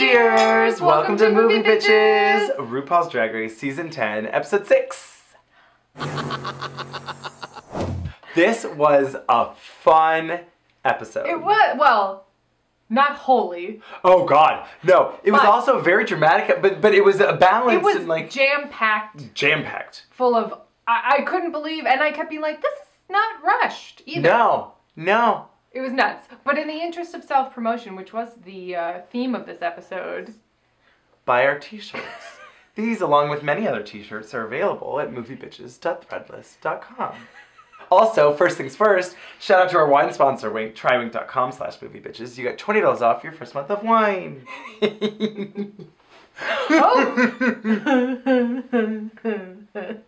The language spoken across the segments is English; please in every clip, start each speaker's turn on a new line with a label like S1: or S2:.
S1: Cheers! Welcome, to, Movie Bitches! RuPaul's Drag Race Season 10, Episode 6. this was a fun episode.
S2: It was well, not wholly.
S1: Oh god, no. It was also very dramatic, but but it was a balance
S2: It was
S1: and like
S2: jam packed,
S1: jam packed.
S2: full of. I, I couldn't believe, and I kept being like, "This is not rushed either."
S1: No, no.
S2: It was nuts. But in the interest of self promotion, which was the uh, theme of this episode,
S1: Buy our t-shirts. These, along with many other t-shirts, are available at moviebitches.threadless.com. Also, first things first, shout out to our wine sponsor, Winc, trywinc.com slash moviebitches. You get $20 off your first month of wine.
S2: oh,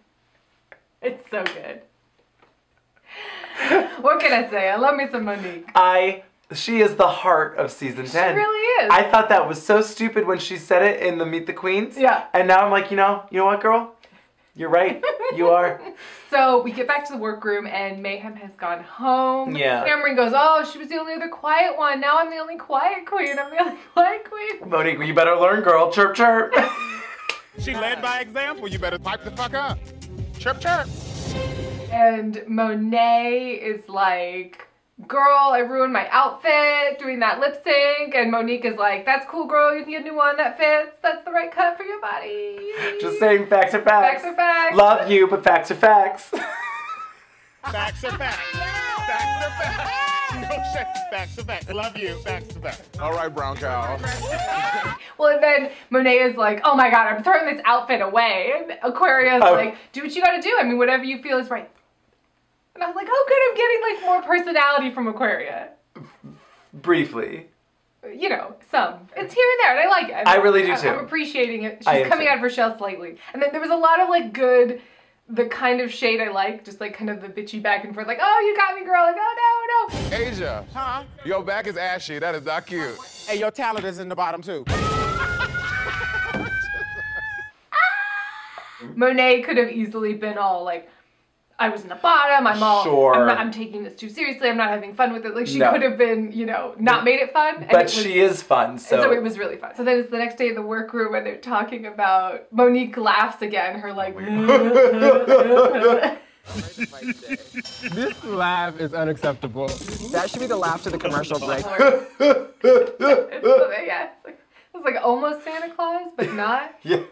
S2: it's so good. What can I say? I love me some Monique.
S1: I, she is the heart of season 10.
S2: She really is.
S1: I thought that was so stupid when she said it in the Meet the Queens.
S2: Yeah.
S1: And now I'm like, you know, you know what, girl? You're right. You are.
S2: So we get back to the workroom and Mayhem has gone home.
S1: Yeah.
S2: Kameron goes, Oh, she was the only other quiet one. Now I'm the only quiet queen. I'm the only quiet queen.
S1: Monique, you better learn, girl. Chirp, chirp.
S3: She led by example. You better pipe the fuck up. Chirp, chirp.
S2: And Monet is like, Girl, I ruined my outfit doing that lip sync. And Monique is like, That's cool, girl. You can get a new one that fits. That's the right cut for your body.
S1: Just saying facts are facts.
S2: Facts are facts.
S1: Love you, but facts are facts.
S3: Facts are facts. Facts are facts. No shit. Facts are facts. Love you. Facts are facts. All right, brown cow.
S2: Well, and then Monet is like, oh my god, I'm throwing this outfit away. And Aquaria's
S1: Oh.
S2: like, do what you gotta do. I mean, whatever you feel is right. And I was like, oh good, I'm getting like more personality from Aquaria.
S1: Briefly.
S2: You know, some. It's here and there, and I like it.
S1: I really do
S2: I-
S1: too.
S2: I'm appreciating it. She's
S1: I
S2: coming
S1: too.
S2: out of her shell slightly. And then there was a lot of like good, the kind of shade I like, just like kind of the bitchy back and forth, like, oh, you got me, girl. Like, oh, no, no.
S3: Asia. Huh? Your back is ashy. That is not cute. Hey, your talent is in the bottom, too. Ah!
S2: Monet could have easily been all like, I was in the bottom. I'm all.
S1: Sure.
S2: I'm, not, I'm taking this too seriously. I'm not having fun with it. Like she
S1: No.
S2: could have been, you know, not made it fun. and
S1: But
S2: it was-
S1: she is fun,
S2: and
S1: so.
S2: so it was really fun. So then it's the next day in the workroom and they're talking about Monique laughs again. Her like.
S4: This laugh is unacceptable. That should be the laugh to the commercial break.
S2: It's- yeah, it's like, it's like almost Santa Claus, but not.
S1: yeah.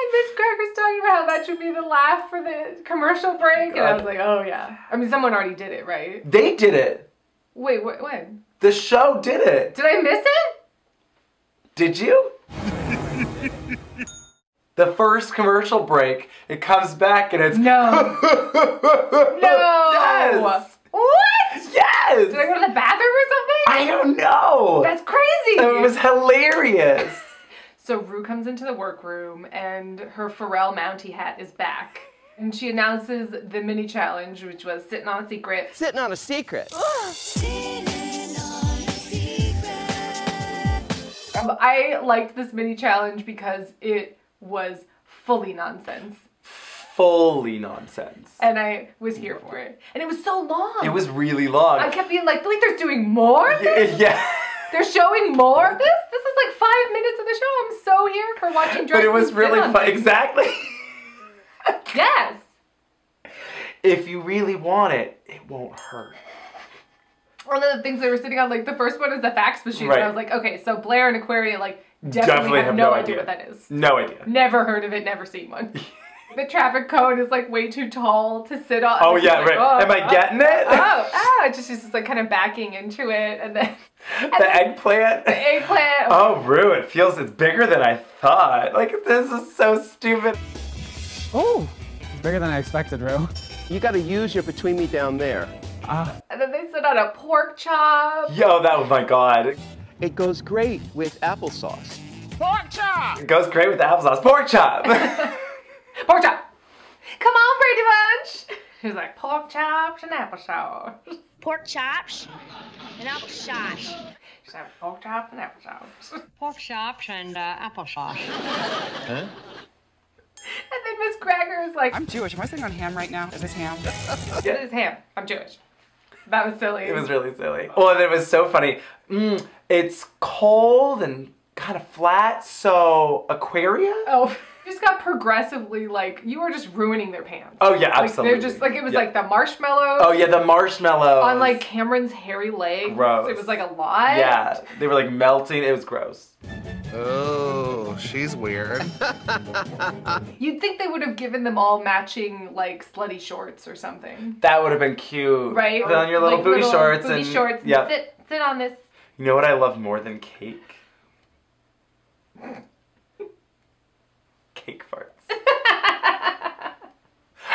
S2: And Miz Cracker's talking about how that should be the laugh for the commercial break, and I was like, oh yeah. I mean, someone already did it, right?
S1: They did it.
S2: Wait, wh- when?
S1: The show did it.
S2: Did I miss it?
S1: Did you? the first commercial break, it comes back and it's.
S2: No. No.
S1: Yes.
S2: What?
S1: Yes.
S2: Did I go to the bathroom or something?
S1: I don't know.
S2: That's crazy.
S1: It was hilarious.
S2: So Ru comes into the workroom and her Pharrell Mountie hat is back. And she announces the mini challenge, which was sitting on a secret.
S4: Sitting on a secret.
S2: Um, I liked this mini challenge because it was fully nonsense.
S1: Fully nonsense.
S2: And I was here for it. And it was so long.
S1: It was really long.
S2: I kept being like, wait, there's doing more of
S1: yeah,
S2: this?
S1: yeah.
S2: They're showing more of this? This is like five minutes of the show. I'm so here for watching drag
S1: but it was really fun. Exactly.
S2: Yes.
S1: if you really want it, it won't hurt.
S2: One of the things they were sitting on, like the first one is the fax machine.
S1: Right.
S2: And I was like, okay, so Blair and Aquaria, like, definitely, have, no, idea. what that is.
S1: No idea.
S2: Never heard of it, never seen one. the traffic cone is like way too tall to sit on.
S1: Oh yeah,
S2: like,
S1: right.
S2: oh,
S1: Am I
S2: oh,
S1: getting it?
S2: Oh, ah, it's just, she's just like kind of backing into it, and then
S1: the eggplant.
S2: the eggplant.
S1: Oh, Ru, it feels it's bigger than I thought. Like this is so stupid.
S4: Oh, it's bigger than I expected, Ru.
S5: You gotta use your between me down there.
S2: And then they sit on a pork chop.
S1: Yo, that was my god.
S5: It goes great with applesauce.
S3: Pork chop.
S1: It goes great with applesauce. Pork chop.
S2: Pork chop. Come on, Brady Bunch. He's like pork chops and applesauce.
S6: pork chops and applesauce.
S2: She's like pork chops and applesauce.
S6: Pork chops and uh, applesauce. Huh?
S2: And then Miz Cracker is like,
S4: I'm Jewish. Am I sitting on ham right now? Is this ham?
S2: It is ham. I'm Jewish. That was silly.
S1: It was really silly. Well, and it was so funny. Mm, it's cold and kind of flat. So Aquaria.
S2: Oh, just got progressively like you were just ruining their pants.
S1: Oh yeah,
S2: Like
S1: absolutely.
S2: they're just like it was
S1: Yeah.
S2: like the marshmallows
S1: Oh yeah, the marshmallows
S2: on like Kameron's hairy legs.
S1: Gross.
S2: It was like a lot.
S1: Yeah, they were like melting. It was gross.
S3: Oh, she's weird.
S2: You'd think they would have given them all matching like slutty shorts or something.
S1: That would have been cute.
S2: Right?
S1: Put on your little
S2: Like
S1: booty shorts
S2: booty
S1: and
S2: shorts. and
S1: yeah.
S2: Sit, sit on this.
S1: You know what I love more than cake? Cake farts.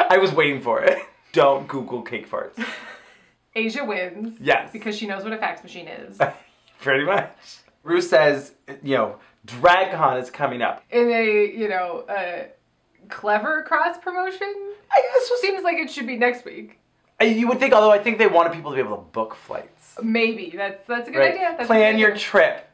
S1: I was waiting for it. Don't Google cake farts.
S2: Asia wins.
S1: Yes.
S2: Because she knows what a fax machine is.
S1: Pretty much. Ru says, you know, DragCon is coming up.
S2: In a, you know, a clever cross promotion.
S1: I guess we'll.
S2: Seems like it should be next week.
S1: You would think, although I think they wanted people to be able to book flights.
S2: Maybe. That's that's a good
S1: Right?
S2: idea. That's
S1: Plan
S2: good
S1: your trip.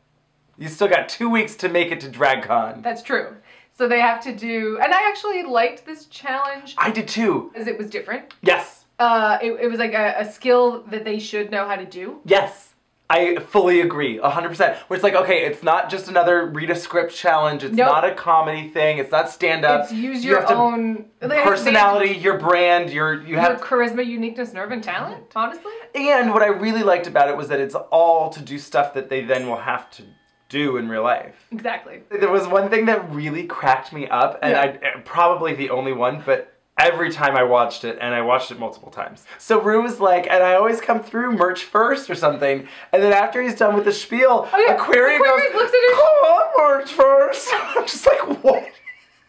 S1: You still got two weeks to make it to DragCon.
S2: That's true. So they have to do, and I actually liked this challenge
S1: I did too.
S2: because it was different.
S1: Yes.
S2: Uh, it, it was like a, a skill that they should know how to do.
S1: Yes. I fully agree, 100%. Where it's like, okay, it's not just another read a script challenge. It's
S2: Nope.
S1: not a comedy thing. It's not stand up.
S2: It's use your
S1: to-
S2: own
S1: personality, your brand, your you
S2: your
S1: have
S2: charisma, uniqueness, nerve, and talent. Honestly,
S1: And what I really liked about it was that it's all to do stuff that they then will have to do in real life.
S2: exactly.
S1: There was one thing that really cracked me up, and
S2: Yeah.
S1: I uh, probably the only one, but every time I watched it, and I watched it multiple times. So Ru was like, and I always come through merch first or something, and then after he's done with the spiel,
S2: Oh, yeah.
S1: Aquaria
S2: Aquarius
S1: goes,
S2: looks at her-
S1: come on, merch first. I'm just like, what?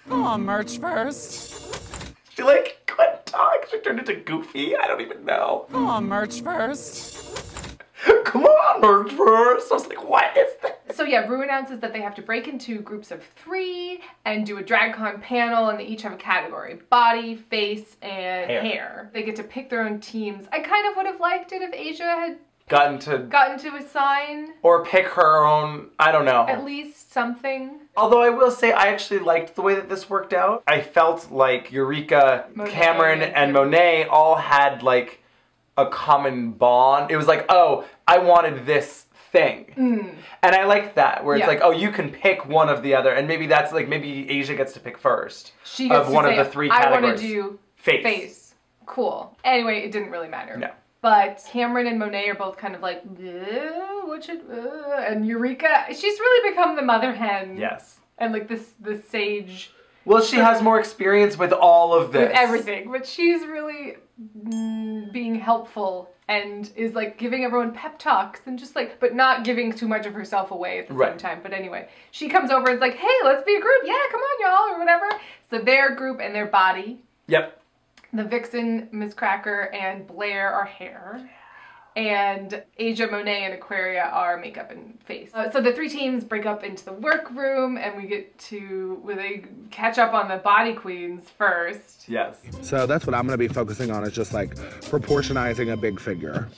S4: Come on, merch first.
S1: She like couldn't talk. She turned into Goofy. I don't even know.
S4: Come on, merch first.
S1: Come on, merch first. I was like, what is this?
S2: So yeah, Ru announces that they have to break into groups of three and do a drag con panel, and they each have a category: body, face, and
S1: Hair.
S2: hair. They get to pick their own teams. I kind of would have liked it if Asia had
S1: Gotten to
S2: gotten to assign
S1: or pick her own. I don't know.
S2: at least something.
S1: Although I will say, I actually liked the way that this worked out. I felt like Eureka,
S2: Monet,
S1: Kameron, and. Monet all had like a common bond. It was like, oh, I wanted this thing. And I liked that, where it's.
S2: Yeah.
S1: like, oh, you can pick one of the other. And maybe that's like, maybe Asia gets to pick first.
S2: She gets
S1: of
S2: to
S1: one
S2: say,
S1: of the three
S2: I want
S1: categories.
S2: to do
S1: Face.
S2: face. Cool. Anyway, it didn't really matter.
S1: No.
S2: But Kameron and Monet are both kind of like, "Uh, what should, uh," and Eureka, she's really become the mother hen.
S1: Yes.
S2: And like this, the sage
S1: Well, she has more experience with all of this.
S2: with everything, but she's really mm, being helpful and is like giving everyone pep talks and just like, but not giving too much of herself away at the same time. But anyway, she comes over and is like, hey, let's be a group. Yeah, come on, y'all, or whatever. So their group and their body.
S1: Yep.
S2: The Vixen, Miz Cracker, and Blair are hair. And Asia, Monet, and Aquaria are makeup and face. Uh, so the three teams break up into the workroom, and we get to where they catch up on the body queens first.
S1: Yes.
S7: So that's what I'm going to be focusing on is just like proportionizing a big figure.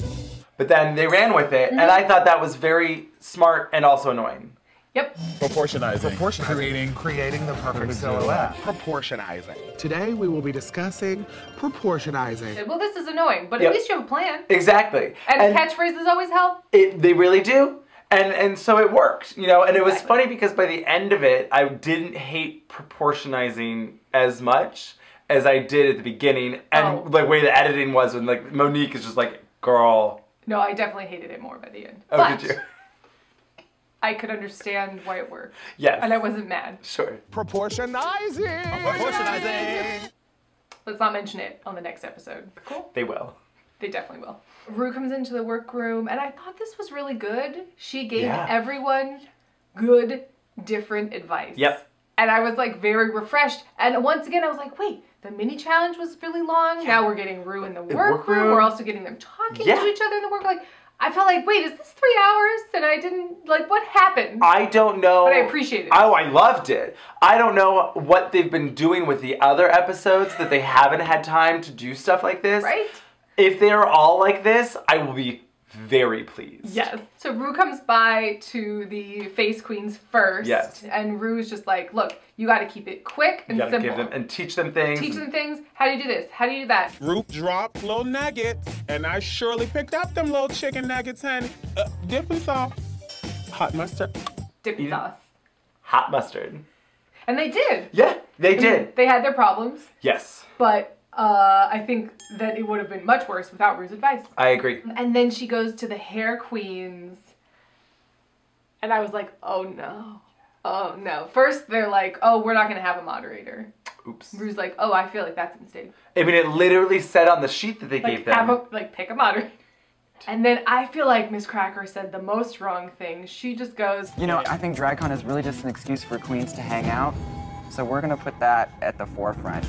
S1: But then they ran with it, and I thought that was very smart and also annoying.
S2: Yep.
S3: Proportionizing. Creating, creating the perfect silhouette.
S7: Proportionizing. Today we will be discussing proportionizing.
S2: Well, this is annoying, but
S1: Yep.
S2: at least you have a plan.
S1: Exactly.
S2: And, catchphrases always help.
S1: It, they really do. And and so it worked, you know, and it was funny because by the end of it, I didn't hate proportionizing as much as I did at the beginning, and
S2: Oh.
S1: the way the editing was when like Monique is just like, "Girl,
S2: No, I definitely hated it more by the end.
S1: oh,
S2: but
S1: did you?"
S2: I could understand why it worked.
S1: Yes,
S2: And I wasn't mad.
S1: sure.
S7: Proportionizing.
S3: Proportionizing.
S2: Let's not mention it on the next episode. Cool?
S1: They will.
S2: They definitely will. Ru comes into the workroom, and I thought this was really good. She gave
S1: Yeah.
S2: everyone good, different advice.
S1: Yep.
S2: And I was like very refreshed. And once again, I was like, wait, the mini challenge was really long. Now we're getting Ru in the workroom.
S1: workroom.
S2: We're also getting them talking
S1: Yeah.
S2: to each other in the work. Like, I felt like, wait, is this three hours? And I didn't, like, what happened?
S1: I don't know.
S2: But I appreciate it.
S1: Oh, I loved it. I don't know what they've been doing with the other episodes that they haven't had time to do stuff like this.
S2: right?
S1: If they are all like this, I will be very pleased.
S2: Yes. So Ru comes by to the face queens first.
S1: Yes.
S2: And Ru's just like, look, you got to keep it quick and
S1: You gotta
S2: simple.
S1: give them and teach them things.
S2: Teach them things. How do you do this? How do you do that?
S3: Ru dropped little nuggets, and I surely picked up them little chicken nuggets, honey. Uh, dipping sauce, hot mustard.
S2: Dipping
S1: You-
S2: sauce.
S1: hot mustard.
S2: And they did.
S1: Yeah, they did.
S2: They had their problems,
S1: Yes,
S2: but uh, I think that it would have been much worse without Ru's advice.
S1: I agree.
S2: And then she goes to the hair queens. And I was like, oh no. Oh no. First, they're like, oh, we're not going to have a moderator.
S1: Oops.
S2: Ru's like, oh, I feel like that's a mistake.
S1: I mean, it literally said on the sheet that they
S2: Like,
S1: gave them.
S2: have a, like, pick a moderator. And then I feel like Miz Cracker said the most wrong thing. She just goes,
S8: You know, I think DragCon is really just an excuse for queens to hang out. So we're gonna put that at the forefront.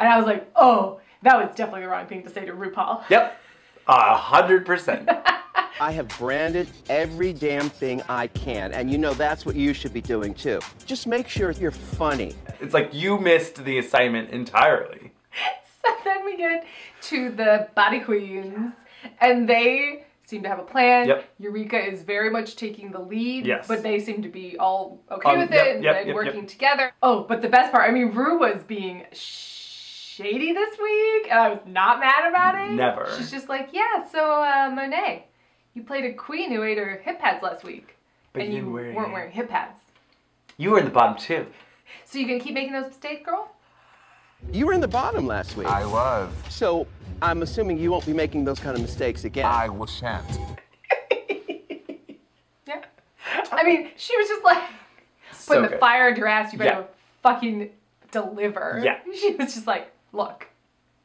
S2: And I was like, oh, that was definitely the wrong thing to say to RuPaul.
S1: Yep, a hundred percent.
S5: I have branded every damn thing I can, and you know that's what you should be doing too. Just make sure you're funny.
S1: It's like you missed the assignment entirely.
S2: So then we get to the body queens, and they seem to have a plan.
S1: Yep.
S2: Eureka is very much taking the lead.
S1: Yes.
S2: But they seem to be all okay
S1: Um,
S2: with
S1: yep,
S2: it and,
S1: yep,
S2: and
S1: yep,
S2: working
S1: yep.
S2: together. Oh, but the best part, I mean, Ru was being shady this week, and I was not mad about it.
S1: Never.
S2: She's just like, yeah, so uh, Monet, you played a queen who ate her hip pads last week.
S1: But
S2: and
S1: you
S2: you
S1: didn't
S2: weren't
S1: any.
S2: wearing hip pads.
S1: You were in the bottom too.
S2: So you gonna keep making those mistakes, girl?
S5: You were in the bottom last week.
S9: I was.
S5: So I'm assuming you won't be making those kind of mistakes again.
S9: I will shan't.
S2: Yeah. I mean, she was just like
S1: So
S2: putting the fire under your ass. You better
S1: Yeah.
S2: fucking deliver.
S1: Yeah.
S2: She was just like, look,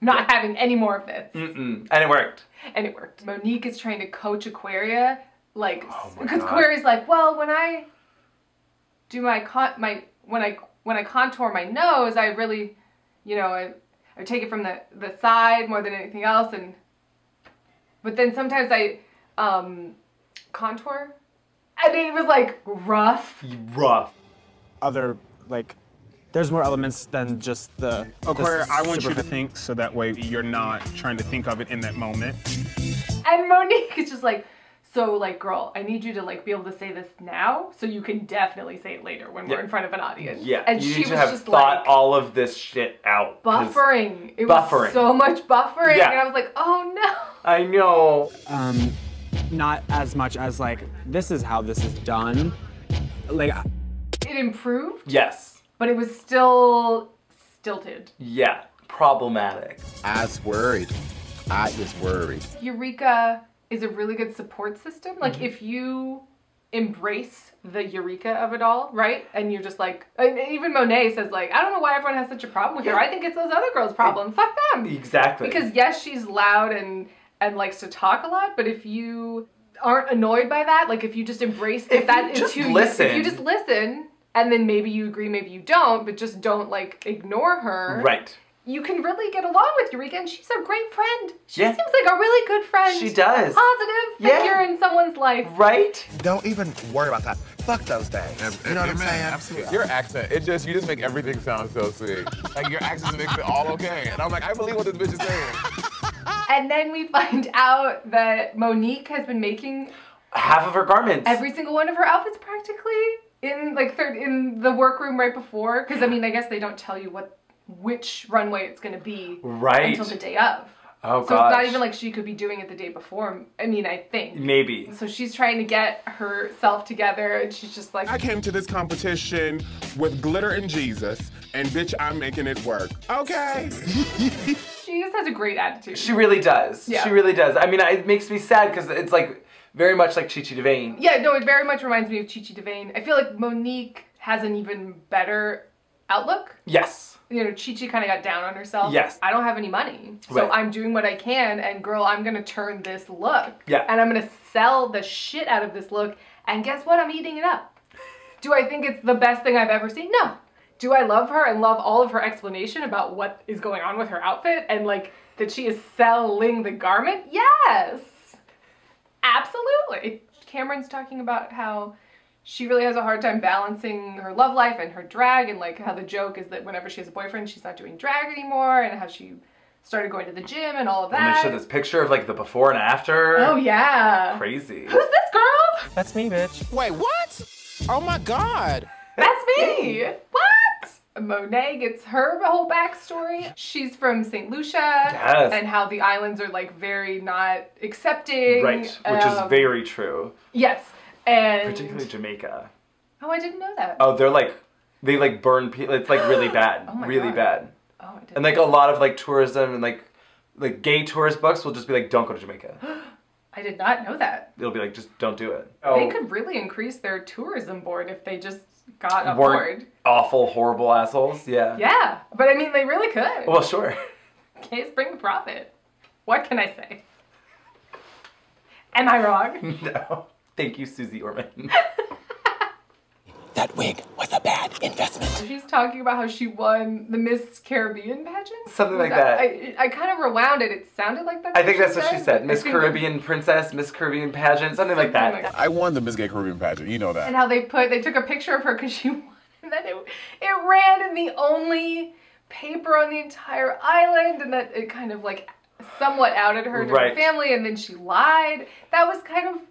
S2: I'm not having any more of this.
S1: Mm-mm. And it worked.
S2: And it worked. Monique is trying to coach Aquaria, like,
S1: Oh
S2: because
S1: God.
S2: Aquaria's like, well, when I do my con, my when I when I contour my nose, I really, you know, I, I take it from the the side more than anything else, and but then sometimes I um contour, and it was like rough.
S1: Rough.
S4: Other, like, there's more elements than just the.
S3: Aquaria,
S4: the
S3: I want you to think so that way you're not trying to think of it in that moment.
S2: And Monique is just like, so like, girl, I need you to like be able to say this now, so you can definitely say it later when we're in front of an audience.
S1: Yeah.
S2: and
S1: you
S2: she
S1: need to
S2: was
S1: have
S2: just
S1: thought
S2: like
S1: all of this shit out.
S2: buffering. It
S1: Buffering.
S2: was so much buffering,
S1: Yeah.
S2: and I was like, oh no.
S1: I know.
S4: Um, not as much as like this is how this is done. Like,
S2: It improved,
S1: Yes.
S2: But it was still stilted.
S1: Yeah. Problematic.
S9: I was worried. I was worried.
S2: Eureka is a really good support system. Like
S1: Mm-hmm.
S2: if you embrace the eureka of it all, right? And you're just like, and even Monet says like, I don't know why everyone has such a problem with her. I think it's those other girls' problem. Fuck them.
S1: Exactly.
S2: Because yes, she's loud and and likes to talk a lot, but if you aren't annoyed by that, like if you just embrace that
S1: If
S2: that
S1: you
S2: is
S1: just
S2: who you-
S1: listen.
S2: if you just listen and then maybe you agree, maybe you don't, but just don't like ignore her.
S1: Right.
S2: You can really get along with Eureka, and she's a great friend. She
S1: Yeah.
S2: seems like a really good friend.
S1: She does.
S2: Positive
S1: Yeah.
S2: figure in someone's life.
S1: Right?
S9: Don't even worry about that. Fuck those days. You know what I'm saying? Absolutely. Your accent, it just you just make everything sound so sweet. like your accent makes it all okay. And I'm like, I believe what this bitch is saying.
S2: And then we find out that Monique has been making
S1: Half of her garments.
S2: every single one of her outfits practically in like third in the workroom right before because i mean i guess they don't tell you what which runway it's going to be
S1: Right.
S2: until the day of
S1: oh
S2: so
S1: gosh.
S2: it's not even like she could be doing it the day before i mean i think
S1: Maybe.
S2: so she's trying to get herself together and she's just like
S3: I came to this competition with glitter and Jesus, and bitch, I'm making it work. Okay.
S2: she just has a great attitude
S1: She really does.
S2: Yeah.
S1: She really does. I mean, it makes me sad because it's like very much like Chi Chi DeVayne.
S2: yeah no it very much reminds me of Chi Chi DeVayne. i feel like monique has an even better outlook
S1: Yes.
S2: you know, Chi Chi kind of got down on herself.
S1: Yes.
S2: I don't have any money. So
S1: Right.
S2: I'm doing what I can, and girl, I'm gonna turn this look.
S1: Yeah.
S2: And I'm gonna sell the shit out of this look, and guess what? I'm eating it up. Do I think it's the best thing I've ever seen? No. Do I love her and love all of her explanation about what is going on with her outfit and like that she is selling the garment? Yes. Absolutely. Kameron's talking about how she really has a hard time balancing her love life and her drag and like how the joke is that whenever she has a boyfriend she's not doing drag anymore and how she started going to the gym and all of that.
S1: And
S2: that.
S1: they show this picture of like the before and after.
S2: Oh yeah.
S1: Crazy.
S2: Who's this girl?
S4: That's me, bitch.
S9: Wait, what? Oh my god.
S2: That's me. What? Monet gets her whole backstory. She's from St. Lucia.
S1: Yes.
S2: And how the islands are like very not accepting.
S1: Right. Which
S2: Um,
S1: is very true.
S2: Yes. And
S1: Particularly Jamaica.
S2: Oh, I didn't know that.
S1: Oh, they're like they like burn people. It's like really bad,
S2: Oh
S1: really
S2: God.
S1: bad.
S2: Oh, I didn't.
S1: And like a lot of like tourism and like like gay tourist books will just be like, don't go to Jamaica.
S2: I did not know that.
S1: It'll be like, just don't do it.
S2: They could really increase their tourism board if they just got board.
S1: awful, horrible assholes. Yeah.
S2: Yeah, but I mean, they really could.
S1: Well, sure.
S2: Case bring the profit. What can I say? Am I wrong?
S1: no. Thank you, Susie Orman.
S7: That wig was a bad investment.
S2: She's talking about how she won the Miss Caribbean pageant.
S1: Something
S2: Was
S1: like that.
S2: I, I kind of rewound it. It sounded like that.
S1: I think that's what she said. Miss
S2: think-
S1: Caribbean Princess, Miss Caribbean Pageant, something like that.
S2: like that.
S9: I won the Miss Gay Caribbean pageant. You know that.
S2: And how they put they took a picture of her because she won, and then it it ran in the only paper on the entire island, and that it kind of like somewhat outed her to
S1: Right.
S2: her family, and then she lied. That was kind of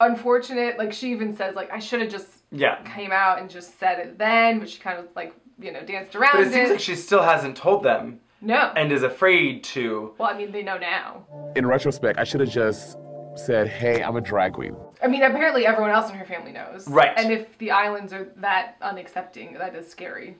S2: unfortunate. Like she even says like I should have just
S1: Yeah.
S2: came out and just said it then, but she kind of like you know danced around
S1: But it seems like she still hasn't told them
S2: no.
S1: and is afraid to.
S2: well, I mean they know now.
S9: In retrospect, I should have just said, "Hey, I'm a drag queen."
S2: I mean, apparently everyone else in her family knows.
S1: Right.
S2: And if the islands are that unaccepting, that is scary.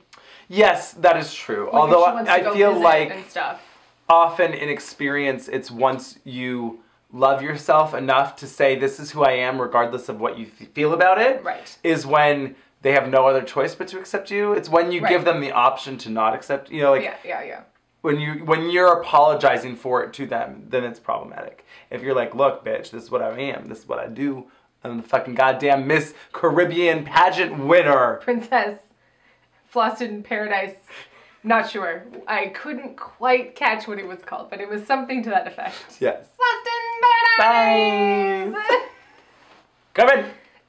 S1: Yes, that is true.
S2: Like,
S1: Although
S2: she wants to
S1: I feel like
S2: and stuff.
S1: often in experience, it's once you love yourself enough to say, This is who I am, regardless of what you th- feel about it,
S2: Right.
S1: is when they have no other choice but to accept you. It's when you
S2: Right.
S1: give them the option to not accept, you know, like
S2: yeah, yeah, yeah.
S1: when you when you're apologizing for it to them, then it's problematic. If you're like, look, bitch, this is what I am, this is what I do, I'm the fucking goddamn Miss Caribbean pageant winner.
S2: Princess Frosted in Paradise. Not sure. I couldn't quite catch what it was called, but it was something to that effect.
S1: Yes.
S2: Frosted in Paradise.
S1: Come in.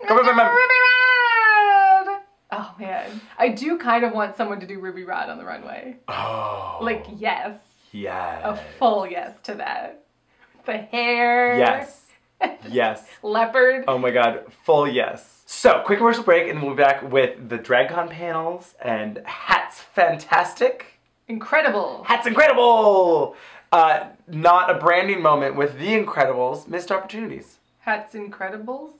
S1: Come in,
S2: Mr.
S1: come in.
S2: Ruby Rhod. Oh man, I do kind of want someone to do Ruby Rhod on the runway.
S1: Oh.
S2: Like yes,
S1: Yes.
S2: a full yes to that. The hair.
S1: Yes. Yes.
S2: Leopard.
S1: Oh my god, full yes. So, quick commercial break, and we'll be back with the DragCon panels and Hats Fantastic.
S2: Incredible.
S1: Hats Incredible! Uh, not a branding moment with The Incredibles, missed opportunities.
S2: Hats Incredibles.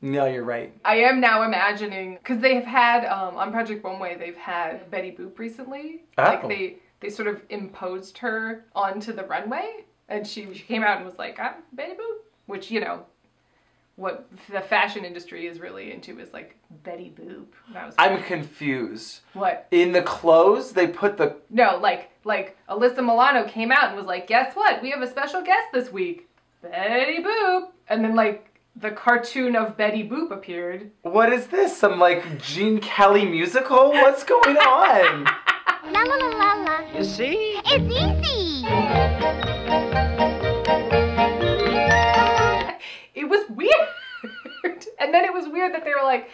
S1: No, you're right.
S2: I am now imagining because they've had um, on Project Runway they've had Betty Boop recently.
S1: Oh.
S2: Like they they sort of imposed her onto the runway, and she she came out and was like, "I'm Betty Boop," which you know, what the fashion industry is really into is like Betty Boop. And I was
S1: I'm confused.
S2: what?
S1: In the clothes, they put the.
S2: No, like like Alyssa Milano came out and was like, "Guess what? We have a special guest this week, Betty Boop," and then like. The cartoon of Betty Boop appeared.
S1: What is this? Some like Gene Kelly musical? What's going on?
S6: La la la la la. You see? It's easy.
S2: And then it was weird that they were like,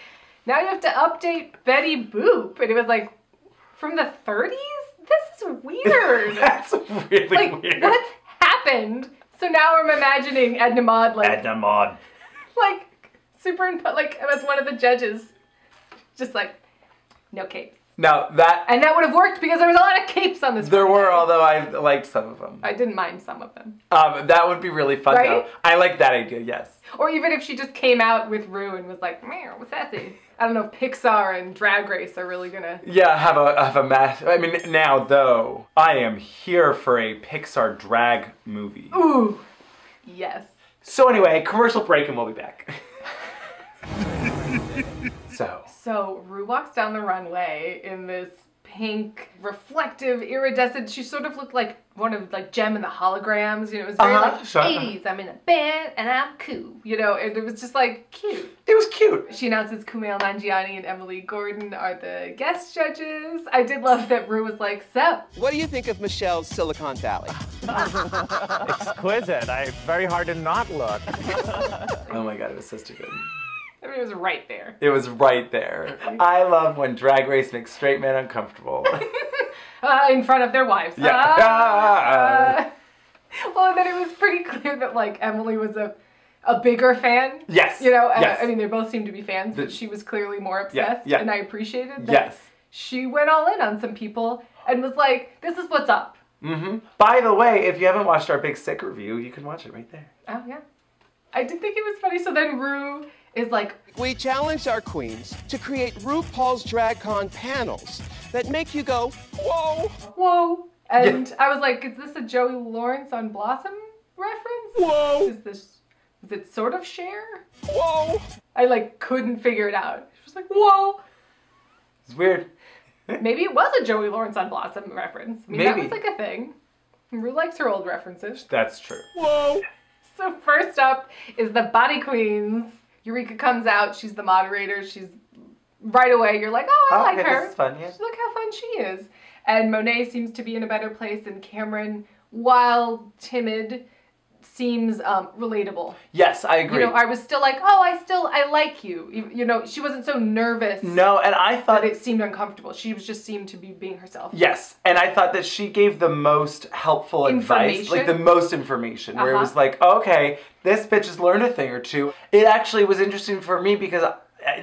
S2: now you have to update Betty Boop. And it was like, from the 30s? This is weird.
S1: That's really
S2: like,
S1: weird.
S2: what happened? So now I'm imagining Edna Mode like,
S1: Edna Mode.
S2: like, superimposed, like, as one of the judges. Just like, no capes.
S1: Now that
S2: And that would have worked because there was a lot of capes on this.
S1: there were, although I liked some of them.
S2: I didn't mind some of them.
S1: Um, that would be really fun
S2: Right?
S1: though. I like that idea. Yes.
S2: Or even if she just came out with Ru and was like, meow, what's that thing? I don't know if Pixar and Drag Race are really gonna.
S1: Yeah, have a have a mass. I mean, now though, I am here for a Pixar drag movie.
S2: Ooh, yes.
S1: So anyway, commercial break, and we'll be back. so
S2: So Ru walks down the runway in this pink, reflective, iridescent. She sort of looked like one of like Jem and the holograms. You know, it was very
S1: Uh-huh,
S2: like
S1: sure.
S2: 80s. I'm in a band and I'm cool. You know, and it was just like cute.
S1: it was cute.
S2: She announces Kumail Nanjiani and Emily Gordon are the guest judges. I did love that Ru was like, so
S5: What do you think of Michelle's Silicon Valley?
S4: Exquisite. I, very hard to not look.
S1: Oh my god, it was so stupid.
S2: I mean, it was right there.
S1: It was right there. I love when Drag Race makes straight men uncomfortable.
S2: uh, in front of their wives.
S1: Yeah.
S2: Ah. well, and then it was pretty clear that like Emily was a a bigger fan.
S1: Yes.
S2: You know, uh,
S1: Yes.
S2: I mean, they both seem to be fans, but she was clearly more obsessed,
S1: yeah.
S2: and I appreciated that.
S1: yes.
S2: She went all in on some people and was like, "This is what's up."
S1: Mm-hmm. By the way, if you haven't watched our big sick review, you can watch it right there.
S2: Oh yeah. I did think it was funny. So then Ru is like,
S5: We challenged our queens to create RuPaul's DragCon panels that make you go, whoa,
S2: whoa. And I was like, is this a Joey Lawrence on Blossom reference?
S5: Whoa.
S2: Is this, is it sort of Cher?
S5: whoa.
S2: I like couldn't figure it out. She was like, whoa.
S1: It's weird.
S2: Maybe it was a Joey Lawrence on Blossom reference. I mean, that was like a thing. Ru likes her old references.
S1: That's true.
S5: Whoa.
S2: So first up is the Body Queens. Eureka comes out. She's the moderator. She's right away. You're like, oh, I
S1: Oh,
S2: like
S1: okay,
S2: her.
S1: fun, yeah.
S2: Look how fun she is. And Monet seems to be in a better place, and Kameron, while timid, seems um, relatable.
S1: Yes, I agree.
S2: You know, I was still like, oh, I still, I like you. You, you know, she wasn't so nervous.
S1: no, and I thought
S2: But it seemed uncomfortable. She was just seemed to be being herself.
S1: Yes, and I thought that she gave the most helpful advice, like the
S2: Information?
S1: most information, where it
S2: Uh-huh.
S1: was like, okay, this bitch has learned a thing or two. It actually was interesting for me because I-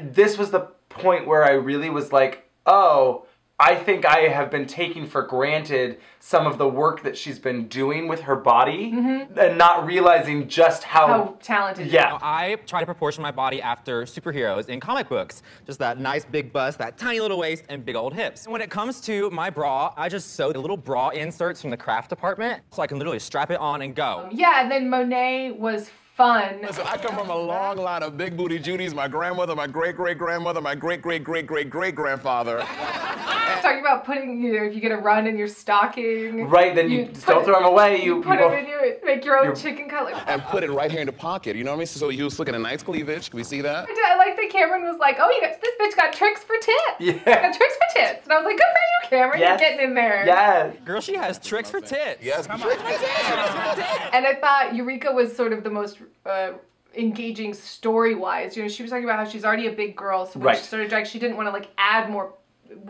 S1: this was the point where I really was like, oh, I think I have been taking for granted some of the work that she's been doing with her body mm-hmm. and not realizing just how.
S2: How talented.
S1: yeah.
S10: I try to proportion my body after superheroes in comic books. Just that nice big bust, that tiny little waist, and big old hips. When it comes to my bra, I just sew the little bra inserts from the craft department so I can literally strap it on and go.
S2: Um, yeah, and then Monet was fun.
S9: Listen, I come from a long line of big booty Judies. My grandmother, my great great grandmother, my great great great great great grandfather.
S2: Talking about putting, you know, if you get a run in your stocking.
S1: Right, then you, just
S2: put
S1: don't throw them away. You,
S2: Put
S1: you
S2: them in your, make your own
S1: your-
S2: chicken cutlet.
S9: And put it right here in the pocket. You know what I mean? So you was looking at a nice cleavage. Can we see that?
S2: I did- I like that Kameron was like, oh, you got, this bitch got tricks for tits.
S1: Yeah.
S2: Got tricks for tits. And I was like, good for you, Kameron.
S1: Yes.
S2: You're getting in there.
S1: Yes.
S10: Girl, she has tricks for tits.
S9: Yes.
S2: And I thought Eureka was sort of the most uh, engaging story wise. You know, she was talking about how she's already a big girl, so when
S1: Right.
S2: she started drag, she didn't want to like add more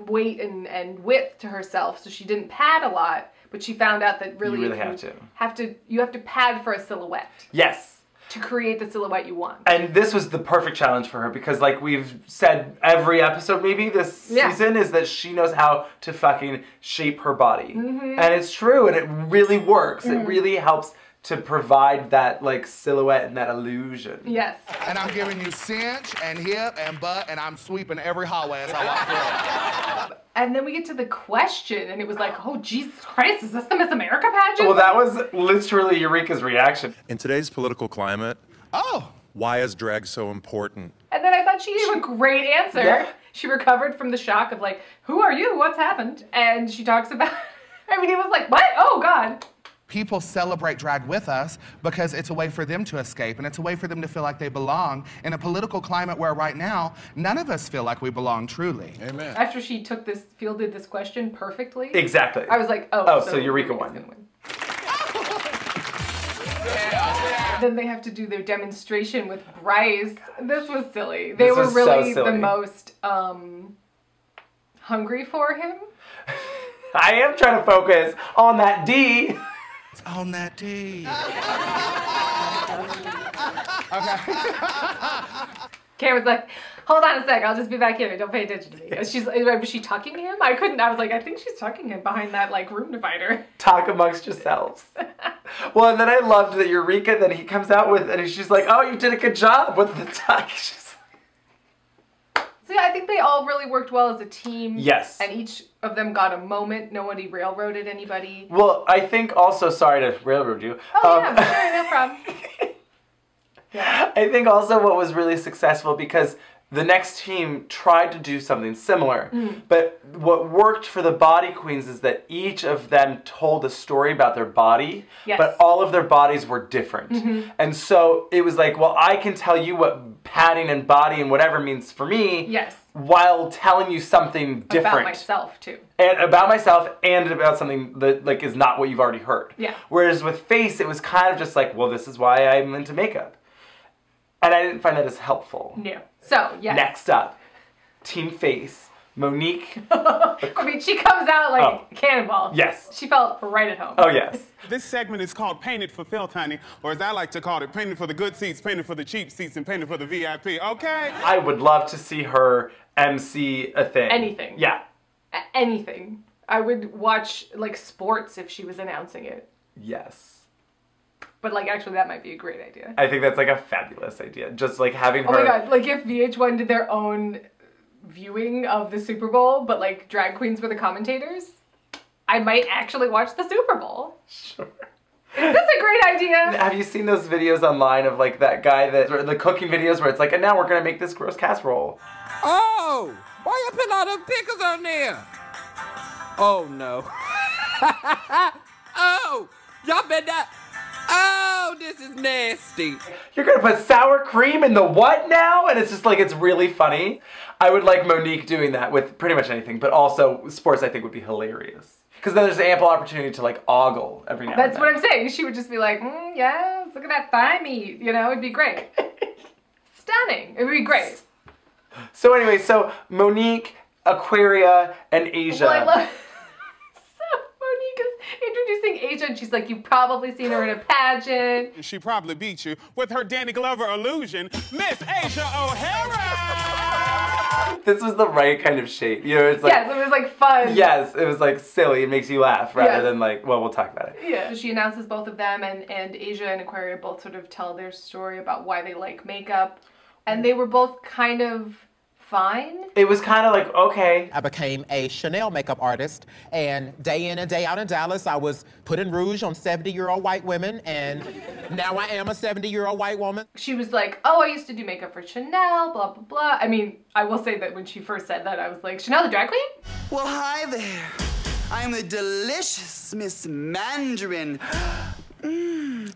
S2: weight and, and width to herself, so she didn't pad a lot. But she found out that really, you
S1: really
S2: if
S1: have to.
S2: have to you have to pad for a silhouette
S1: Yes.
S2: to create the silhouette you want.
S1: And this was the perfect challenge for her because, like we've said every episode, maybe this
S2: Yeah.
S1: season, is that she knows how to fucking shape her body.
S2: Mm-hmm.
S1: And it's true, and it really works. It really helps to provide that, like, silhouette and that illusion.
S2: Yes.
S7: And I'm giving you cinch and hip and butt, and I'm sweeping every hallway as I walk through.
S2: And then we get to the question, and it was like, oh, Jesus Christ, is this the Miss America pageant?
S1: Well, that was literally Eureka's reaction.
S11: In today's political climate,
S7: Oh,
S11: why is drag so important?
S2: And then I thought she gave a great answer.
S1: Yeah.
S2: She recovered from the shock of like, who are you? What's happened? And she talks about, I mean, it was like, what? Oh, God.
S7: People celebrate drag with us because it's a way for them to escape and it's a way for them to feel like they belong in a political climate where right now none of us feel like we belong truly.
S9: Amen.
S2: After she took this, fielded this question perfectly,
S1: Exactly.
S2: I was like, oh,
S1: Oh, so Eureka won.
S2: gonna win. Then they have to do their demonstration with Bryce. This was silly. They
S1: This
S2: were
S1: was so
S2: really the most um, hungry for him.
S1: I am trying to focus on that D.
S7: On that tea.
S2: Kameron's like, hold on a sec, I'll just be back here. Don't pay attention to me. And She's was she tucking him? I couldn't. I was like, I think she's tucking him behind that like room divider.
S1: Talk amongst yourselves. well, and then I loved that Eureka, then he comes out with, and she's like, oh, you did a good job with the tuck. She's
S2: So yeah, I think they all really worked well as a team.
S1: Yes.
S2: And each of them got a moment. Nobody railroaded anybody.
S1: Well, I think also, sorry to railroad you.
S2: Oh
S1: um,
S2: yeah, sure, no problem. yeah.
S1: I think also what was really successful because the next team tried to do something similar.
S2: Mm.
S1: But what worked for the body queens is that each of them told a story about their body,
S2: Yes.
S1: but all of their bodies were different.
S2: Mhm.
S1: And so it was like, well, I can tell you what padding and body and whatever means for me
S2: Yes.
S1: while telling you something different.
S2: About myself too.
S1: and about myself and about something that like is not what you've already heard.
S2: Yeah.
S1: Whereas with face, it was kind of just like, well, this is why I'm into makeup, and I didn't find that as helpful.
S2: No. So yeah.
S1: Next up, Team Face, Monique.
S2: I mean, she comes out like
S1: Oh.
S2: cannonball.
S1: Yes.
S2: She felt right at home.
S1: Oh yes.
S3: This segment is called Painted for Filth, honey, or as I like to call it, Painted for the good seats, Painted for the cheap seats, and Painted for the VIP, okay?
S1: I would love to see her MC a thing.
S2: Anything.
S1: Yeah.
S2: A- anything. I would watch like sports if she was announcing it.
S1: Yes.
S2: But like, actually, that might be a great idea.
S1: I think that's like a fabulous idea. Just like having
S2: Oh my god! Like if VH1 did their own viewing of the Super Bowl, but like drag queens were the commentators, I might actually watch the Super Bowl.
S1: Sure.
S2: Is this a great idea?
S1: Have you seen those videos online of like that guy that the cooking videos where it's like, and now we're gonna make this gross casserole?
S12: Oh, why you put all them pickles on there? Oh no. oh, y'all bet that. Oh, this is nasty.
S1: You're gonna put sour cream in the what now? And it's just like it's really funny. I would like Monique doing that with pretty much anything, but also sports. I think would be hilarious because then there's ample opportunity to like ogle every now.
S2: That's
S1: and
S2: what I'm saying. She would just be like, mm, yes, look at that thigh meat. You know, it'd be great. Stunning. It would be great.
S1: So anyway, so Monique, Aquaria, and Asia.
S2: Well, introducing Asia, and she's like, you've probably seen her in a pageant.
S3: She probably beat you with her Danny Glover illusion, Miss Asia O'Hara.
S1: this was the right kind of shape. You know, it's like.
S2: yes, it was like fun.
S1: Yes, it was like silly. It makes you laugh rather
S2: Yes.
S1: than like, well, we'll talk about it.
S2: Yeah. So She announces both of them, and, and Asia and Aquaria both sort of tell their story about why they like makeup. And they were both kind of fine.
S1: It was kind of like, okay.
S12: I became a Chanel makeup artist, and day in and day out in Dallas, I was putting rouge on 70 year old white women, and now I am a 70 year old white woman.
S2: She was like, oh, I used to do makeup for Chanel, blah, blah, blah. I mean, I will say that when she first said that, I was like, Chanel the drag queen?
S13: Well, hi there. I am the delicious Miss Mandarin. Mm.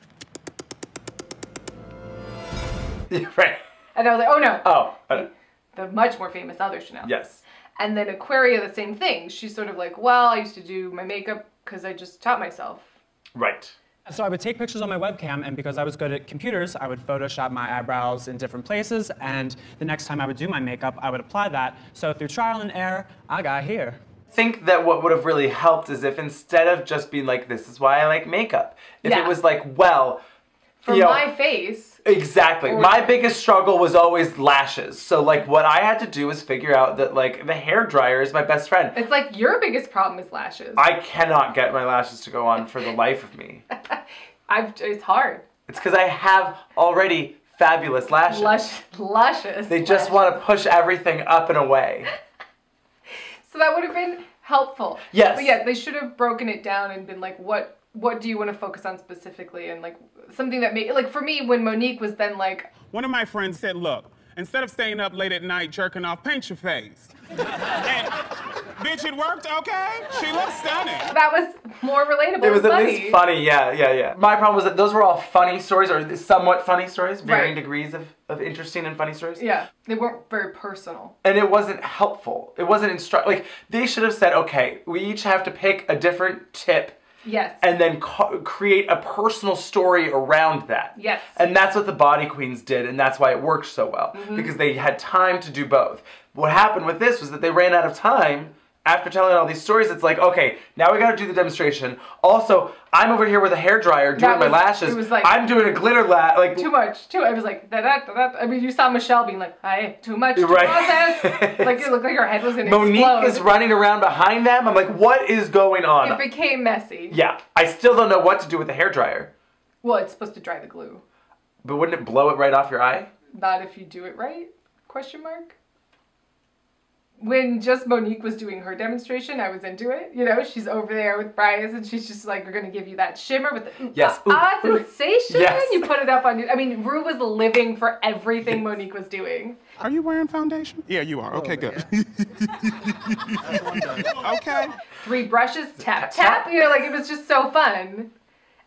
S1: right.
S2: And I was like, oh no.
S1: Oh.
S2: The much more famous other Chanel.
S1: yes.
S2: And then Aquaria, the same thing. She's sort of like, well, I used to do my makeup because I just taught myself.
S1: Right.
S4: So I would take pictures on my webcam, and because I was good at computers, I would Photoshop my eyebrows in different places, and the next time I would do my makeup, I would apply that. So through trial and error, I got here.
S1: think that what would have really helped is if instead of just being like, this is why I like makeup, if
S2: Yeah.
S1: it was like, well,
S2: For
S1: you know,
S2: my face.
S1: Exactly.
S2: Or-
S1: My biggest struggle was always lashes. So like what I had to do was figure out that like the hair dryer is my best friend.
S2: It's like your biggest problem is lashes.
S1: I cannot get my lashes to go on for the life of me.
S2: I've, it's hard.
S1: It's because I have already fabulous lashes.
S2: Lush, luscious.
S1: They just
S2: lashes.
S1: want to push everything up and away.
S2: So that would have been helpful.
S1: Yes.
S2: But yeah, they should have broken it down and been like, what what do you want to focus on specifically, and like something that made like for me when Monique was then like,
S3: One of my friends said, look, instead of staying up late at night jerking off, paint your face. and, bitch, it worked, okay? She looks stunning.
S2: that was more relatable.
S1: It was
S2: and
S1: at least funny, yeah, yeah, yeah. My problem was that those were all funny stories, or somewhat funny stories, varying
S2: Right.
S1: degrees of, of interesting and funny stories.
S2: Yeah, they weren't very personal.
S1: and it wasn't helpful. It wasn't instruct. Like they should have said, okay, we each have to pick a different tip,
S2: Yes.
S1: and then co- create a personal story around that.
S2: Yes.
S1: And that's what the Body Queens did, and that's why it worked so well
S2: Mhm.
S1: because they had time to do both. What happened with this was that they ran out of time. After telling all these stories, it's like, okay, now we gotta do the demonstration. Also, I'm over here with a hair dryer doing
S2: That
S1: my lashes.
S2: it was like-
S1: I'm doing a glitter la like
S2: too much. Too. I was like that. That. That. I mean, you saw Michelle being like, "Hey, too much to
S1: Right.
S2: process." like it looked like her head was gonna
S1: Monique
S2: explode.
S1: is running around behind them. I'm like, what is going on?
S2: It became messy.
S1: Yeah, I still don't know what to do with the hair dryer.
S2: Well, it's supposed to dry the glue.
S1: But wouldn't it blow it right off your eye?
S2: Not if you do it right? Question mark. When just Monique was doing her demonstration, I was into it. You know, she's over there with Bryce, and she's just like, "We're gonna give you that shimmer with the
S1: Yes,
S2: ah, ah,
S1: ooh, ooh.
S2: sensation."
S1: Yes.
S2: You put it up on. You. I mean, Ru was living for everything Monique was doing.
S3: Are you wearing foundation? Yeah, you are. Okay, good. okay.
S2: Three brushes, tap tap. You know, like it was just so fun.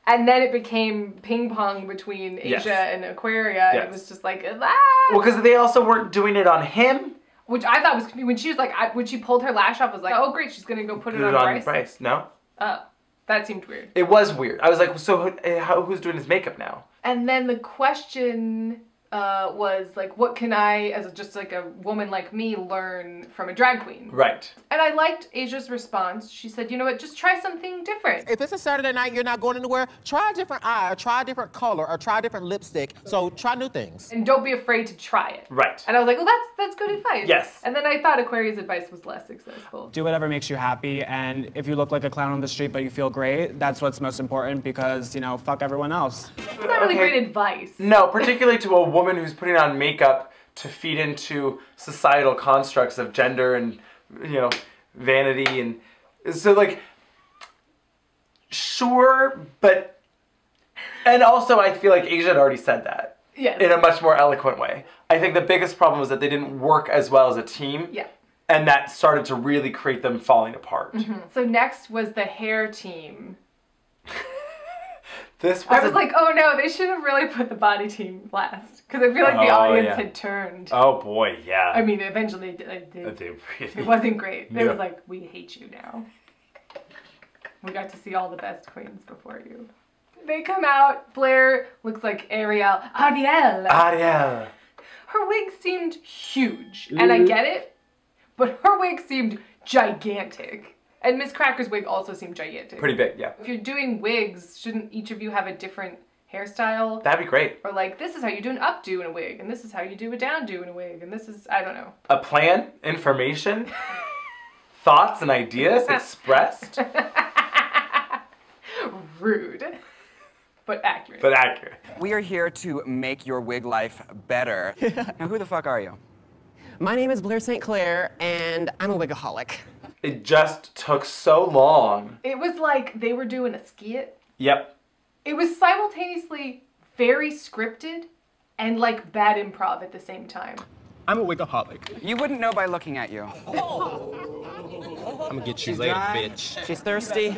S2: And then it became ping pong between Asia
S1: Yes.
S2: and Aquaria. and
S1: Yes.
S2: It was just like ah.
S1: Well, because they also weren't doing it on him.
S2: Which I thought was when she was like, I, when she pulled her lash off, I was like, oh great, she's gonna go put it
S1: Put
S2: on,
S1: it on
S2: Bryce.
S1: Bryce. No,
S2: Oh, that seemed weird.
S1: it was weird. I was like, so who, eh, how, who's doing his makeup now?
S2: And then the question uh, was like, what can I, as just like a woman like me, learn from a drag queen?
S1: Right.
S2: And I liked Asia's response. She said, you know what, just try something different.
S12: If it's a Saturday night, you're not going anywhere, try a different eye, or try a different color, or try a different lipstick. So try new things.
S2: And don't be afraid to try it.
S1: Right.
S2: And I was like, well, that's that's good advice.
S4: Yes.
S2: And then I thought Aquaria's advice was less successful.
S4: Do whatever makes you happy, and if you look like a clown on the street but you feel great, that's what's most important because, you know, fuck everyone else.
S2: It's not really
S1: Okay.
S2: great advice.
S1: No, particularly to a woman who's putting on makeup to feed into societal constructs of gender and you know vanity and so like sure, but and also I feel like Asia had already said that
S2: Yes.
S1: in a much more eloquent way. I think the biggest problem was that they didn't work as well as a team.
S2: Yeah.
S1: And that started to really create them falling apart.
S2: Mhm. So next was the hair team.
S1: This was,
S2: I was
S1: a-
S2: like, oh no, they should have really put the body team last because I feel like the
S1: Oh,
S2: audience
S1: yeah.
S2: had turned.
S1: Oh boy, yeah.
S2: I mean, eventually they did.
S1: They really-
S2: It wasn't great. They
S1: No.
S2: was like, we hate you now. We got to see all the best queens before you. They come out. Blair looks like Ariel. Ariel.
S1: Ariel.
S2: Her wig seemed huge, and I
S1: Mhm.
S2: get it, but her wig seemed gigantic. And Miz Cracker's wig also seemed gigantic.
S1: Pretty big, yeah.
S2: If you're doing wigs, shouldn't each of you have a different hairstyle?
S1: That'd be great.
S2: Or like, this is how you do an updo in a wig, and this is how you do a downdo in a wig, and this is I don't know.
S1: A plan, information, thoughts and ideas expressed,
S2: Rude, but accurate.
S1: but accurate.
S14: We are here to make your wig life better. now, who the fuck are you?
S15: My name is Blair St. Clair, and I'm a wigaholic.
S1: It just took so long.
S2: It was like they were doing a skit.
S1: Yep.
S2: It was simultaneously very scripted and like bad improv at the same time.
S14: I'm a wigaholic. You wouldn't know by looking at you.
S15: I'm
S14: gonna get you
S15: She's
S14: later,
S15: dry.
S14: bitch.
S15: She's thirsty.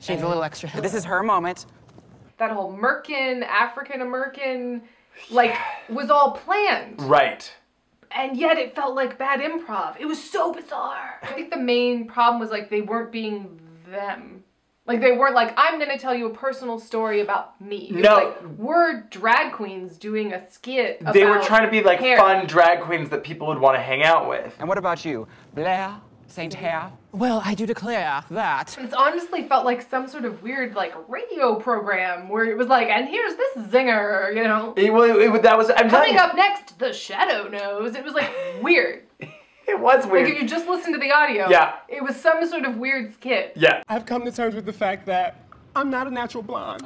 S15: She needs a little extra help.
S14: This is her moment.
S2: That whole Merkin, African American, like, was all planned.
S1: Right.
S2: And yet it felt like bad improv. It was so bizarre. I think the main problem was like they weren't being them. Like they weren't like, I'm gonna tell you a personal story about me. It was
S1: No.
S2: like, we're drag queens doing a skit.
S1: They were trying to be like
S2: hair.
S1: fun drag queens that people would want to hang out with.
S14: And what about you? Blair Saint Hair?
S15: Well, I do declare that.
S2: It's honestly felt like some sort of weird like radio program where it was like, and here's this zinger, you know.
S1: It, well, it, that was. I'm
S2: Coming
S1: you,
S2: up next, the Shadow Knows. It was like weird.
S1: it was weird.
S2: Like if you just listen to the audio,
S1: Yeah.
S2: it was some sort of weird skit.
S1: Yeah.
S15: I've come to terms with the fact that I'm not a natural blonde.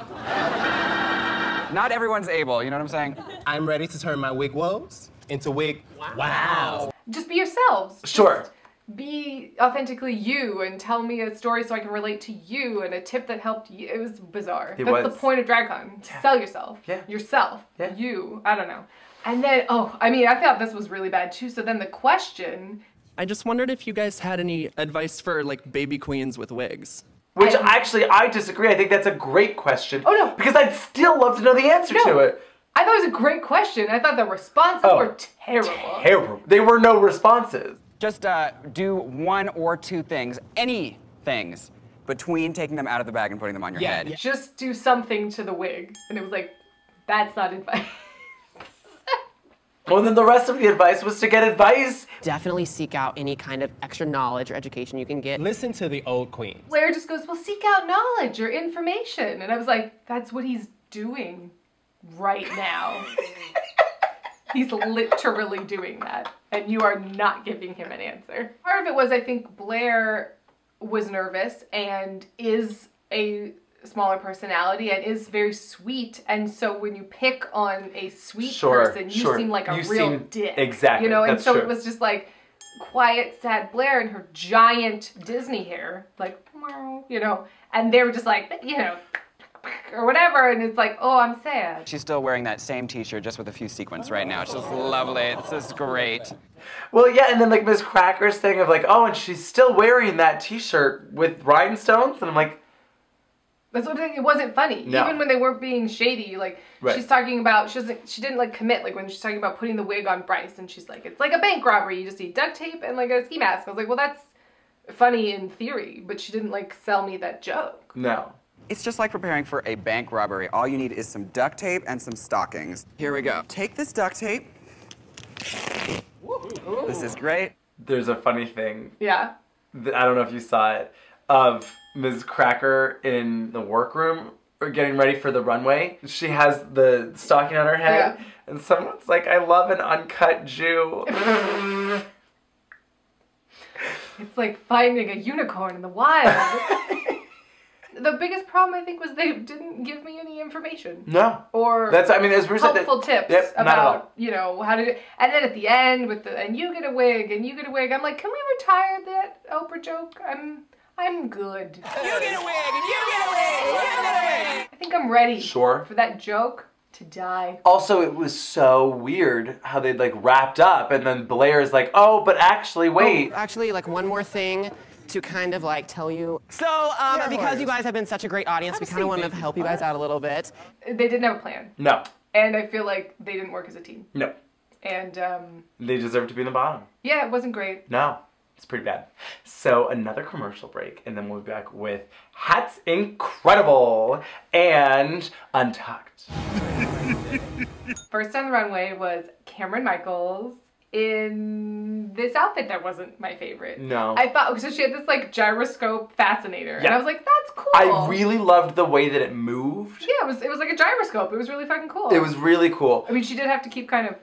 S14: Not everyone's able, you know what I'm saying?
S15: I'm ready to turn my wig woes into wig wow.
S2: Just be yourselves.
S1: Sure.
S2: Be authentically you and tell me a story so I can relate to you and a tip that helped you. It was bizarre.
S1: It
S2: That's
S1: was.
S2: the point of DragCon. To Sell yourself.
S1: Yeah.
S2: Yourself.
S1: Yeah.
S2: You. I don't know. And then, oh, I mean, I thought this was really bad too. So then the question
S16: I just wondered if you guys had any advice for like baby queens with wigs.
S1: Which actually, I disagree. I think that's a great question.
S2: Oh no.
S1: Because I'd still love to know the answer
S2: No.
S1: to it.
S2: I thought it was a great question. I thought the responses
S1: Oh.
S2: were terrible.
S1: Terrible. There were no responses.
S14: Just uh, do one or two things, any things, between taking them out of the bag and putting them on your head. Yeah.
S2: Just do something to the wig. And it was like, that's not advice.
S1: Well, then the rest of the advice was to get advice.
S15: Definitely seek out any kind of extra knowledge or education you can get.
S16: Listen to the old queen.
S2: Blair just goes, Well, seek out knowledge or information. And I was like, That's what he's doing right now. he's literally doing that. And you are not giving him an answer. Part of it was, I think, Blair was nervous and is a smaller personality and is very sweet. And so when you pick on a sweet
S1: Sure,
S2: person, you
S1: sure.
S2: seem like a
S1: You
S2: real
S1: seem-
S2: dick.
S1: exactly,
S2: You know, and
S1: that's
S2: so
S1: true.
S2: it was just like quiet, sad Blair and her giant Disney hair, like, you know, and they were just like, you know, or whatever, and it's like, oh, I'm sad.
S14: She's still wearing that same t-shirt just with a few sequins right now. She's lovely. This is great.
S1: Well, yeah, and then like Miz Cracker's thing of like, oh, and she's still wearing that T-shirt with rhinestones, and I'm like,
S2: That's what I think. It wasn't funny,
S1: No.
S2: even when they weren't being shady. Like
S1: Right.
S2: she's talking about, she doesn't, she didn't like commit. Like when she's talking about putting the wig on Bryce, and she's like, it's like a bank robbery. You just need duct tape and like a ski mask. I was like, well, that's funny in theory, but she didn't like sell me that joke.
S1: no.
S14: It's just like preparing for a bank robbery. All you need is some duct tape and some stockings. Here we go. Take this duct tape. This is great.
S1: There's a funny thing.
S2: Yeah.
S1: th- I don't know if you saw it of Miz Cracker in the workroom or getting ready for the runway. She has the stocking on her head,
S2: Yeah.
S1: and someone's like, "I love an uncut Jew."
S2: It's like finding a unicorn in the wild. the biggest problem I think was they didn't give me any information.
S1: no.
S2: Or
S1: That's- I mean, as Bruce said, that-
S2: helpful tips
S1: Yep, not at all.
S2: about you know how to do. And then at the end with the and you get a wig and you get a wig. I'm like, can we retire that Oprah joke? I'm I'm good. You get a wig and you get a wig. You get a wig. I think I'm ready.
S1: Sure.
S2: For that joke to die.
S1: Also, it was so weird how they'd like wrapped up, and then Blair is like, "Oh, but actually, wait."
S17: Oh, actually, like one more thing to kind of like tell you. So, um,
S2: Yeah,
S17: because you guys have been such a great audience, we kind of want to help you guys out a little bit.
S2: They didn't have a plan,
S1: No,
S2: and I feel like they didn't work as a team.
S1: no,
S2: And um,
S1: they deserve to be in the bottom.
S2: yeah, it wasn't great.
S1: No, it's pretty bad. So another commercial break, and then we'll be back with Hats Incredible and Untucked.
S2: First on the runway was Kameron Michaels in this outfit that wasn't my favorite.
S1: No.
S2: I thought so she had this like gyroscope fascinator, and I was like, that's cool.
S1: I really loved the way that it moved.
S2: yeah, it was it was like a gyroscope. It was really fucking cool.
S1: It was really cool.
S2: I mean, she did have to keep kind of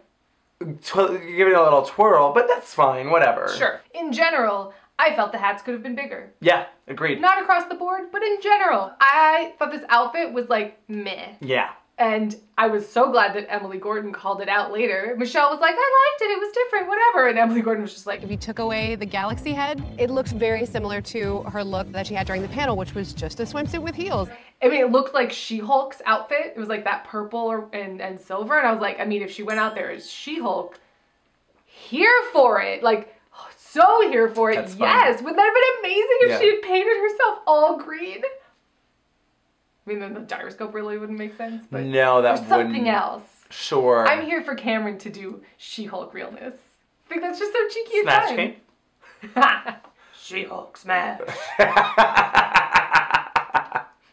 S1: Tw- giving it a little twirl, but that's fine. Whatever.
S2: sure. In general, I felt the hats could have been bigger.
S1: Yeah, agreed.
S2: Not across the board, but in general, I thought this outfit was like meh.
S1: Yeah.
S2: And I was so glad that Emily Gordon called it out later. Michelle was like, I liked it, it was different, whatever. And Emily Gordon was just like,
S18: If you took away the galaxy head, it looks very similar to her look that she had during the panel, which was just a swimsuit with heels.
S2: I mean, it looked like She-Hulk's outfit. It was like that purple or, and, and silver. And I was like, I mean, if she went out there as She-Hulk, here for it. Like, so here for it.
S1: That's fun.
S2: yes. Wouldn't that have been amazing if
S1: Yeah.
S2: she had painted herself all green? I mean, then the gyroscope really wouldn't make sense. But
S1: No, that
S2: or something
S1: wouldn't.
S2: else.
S1: Sure.
S2: I'm here for Kameron to do She-Hulk realness. I think that's just so cheeky and
S1: Snatch
S2: fun. She-Hulk smash.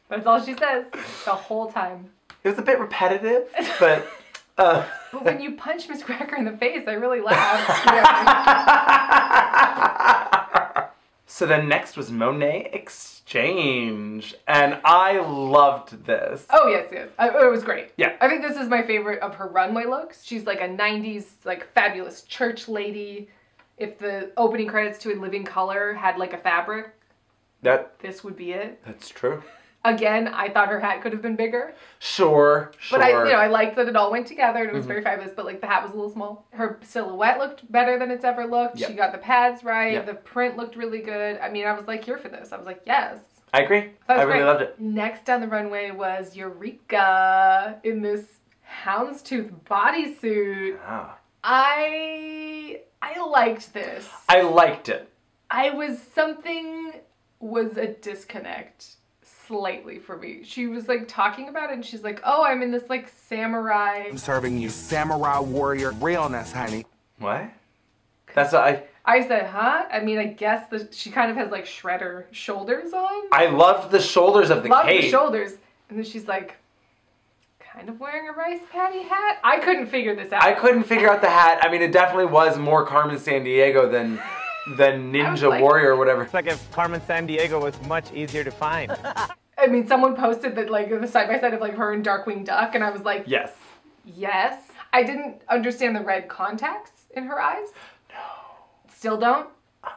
S2: That's all she says the whole time.
S1: It was a bit repetitive, but uh,
S2: But when you punch Miz Cracker in the face, I really laughed.
S1: So then next was Monet X Change, and I loved this.
S2: oh yes, yes, I, it was great.
S1: Yeah.
S2: I think this is my favorite of her runway looks. She's like a '90s like fabulous church lady. If the opening credits to In Living Color had like a fabric,
S1: That
S2: this would be it.
S1: that's true.
S2: Again, I thought her hat could have been bigger.
S1: Sure, sure.
S2: But I, you know, I liked that it all went together and it was
S1: Mhm.
S2: very fabulous. But like the hat was a little small. Her silhouette looked better than it's ever looked.
S1: Yep.
S2: She got the pads right.
S1: Yep.
S2: The print looked really good. I mean, I was like here for this. I was like, yes.
S1: I agree. I really
S2: great.
S1: loved it.
S2: Next down the runway was Eureka in this houndstooth bodysuit.
S1: Ah.
S2: I I liked this.
S1: I liked it.
S2: I was something was a disconnect slightly for me. She was like talking about it and she's like, "Oh, I'm in this like samurai."
S7: I'm serving you samurai warrior realness, honey.
S1: What? That's what I.
S2: I said, "Huh?" I mean, I guess the she kind of has like shredder shoulders on.
S1: I loved the shoulders of the
S2: Love
S1: cape.
S2: the shoulders. And then she's like, kind of wearing a rice patty hat. I couldn't figure this out.
S1: I couldn't figure out the hat. I mean, it definitely was more Carmen Sandiego than than Ninja
S2: like-
S1: Warrior or whatever.
S19: It's like if Carmen Sandiego was much easier to find.
S2: I mean, someone posted that like the side by side of like her and Darkwing Duck, and I was like,
S1: Yes.
S2: yes. I didn't understand the red contacts in her eyes. No. Still don't. Uh-uh.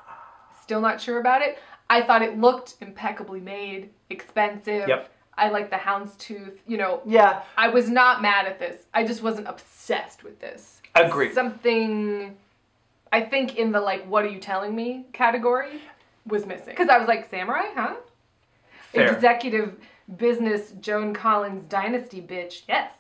S2: Still not sure about it. I thought it looked impeccably made, expensive.
S1: Yep.
S2: I like the houndstooth. You know.
S1: Yeah.
S2: I was not mad at this. I just wasn't obsessed with this.
S1: Agreed.
S2: Something. I think in the like, what are you telling me category was missing. Because I was like, samurai, huh?
S1: Fair.
S2: Executive business Joan Collins dynasty bitch. Yes.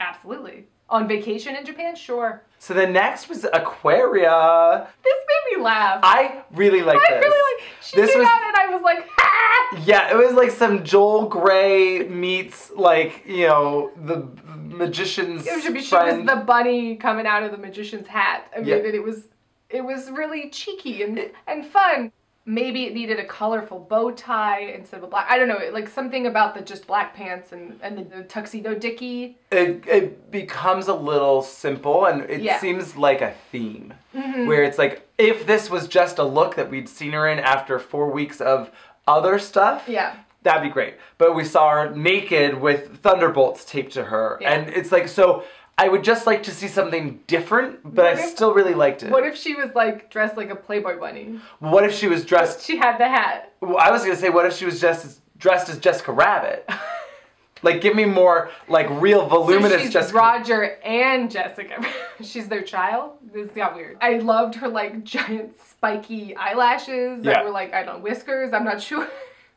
S2: Absolutely. On vacation in Japan? Sure.
S1: So the next was Aquaria.
S2: This made me laugh.
S1: I really like this.
S2: I
S1: this.
S2: really like she
S1: This
S2: came
S1: was-
S2: out and I was like, ha!
S1: Yeah, it was like some Joel Grey meets like you know the magician's
S2: It should be she was the bunny coming out of the magician's hat. I mean,
S1: Yeah.
S2: and it was it was really cheeky and and fun. Maybe it needed a colorful bow tie instead of a black. I don't know, like something about the just black pants and and the, the tuxedo dicky.
S1: It, it becomes a little simple and it
S2: Yeah.
S1: seems like a theme.
S2: Mhm.
S1: Where it's like, if this was just a look that we'd seen her in after four weeks of other stuff,
S2: Yeah.
S1: that'd be great. But we saw her naked with thunderbolts taped to her.
S2: Yeah.
S1: And it's like, so I would just like to see something different, but I still really liked it.
S2: What if she was like dressed like a Playboy bunny?
S1: What if she was dressed?
S2: She had the hat.
S1: Well, I was gonna say, what if she was just dressed as Jessica Rabbit? like, give me more like real voluminous
S2: so she's
S1: Jessica.
S2: Roger and Jessica. she's their child. This got weird. I loved her like giant spiky eyelashes that
S1: Yeah.
S2: were like I don't know whiskers. I'm not sure,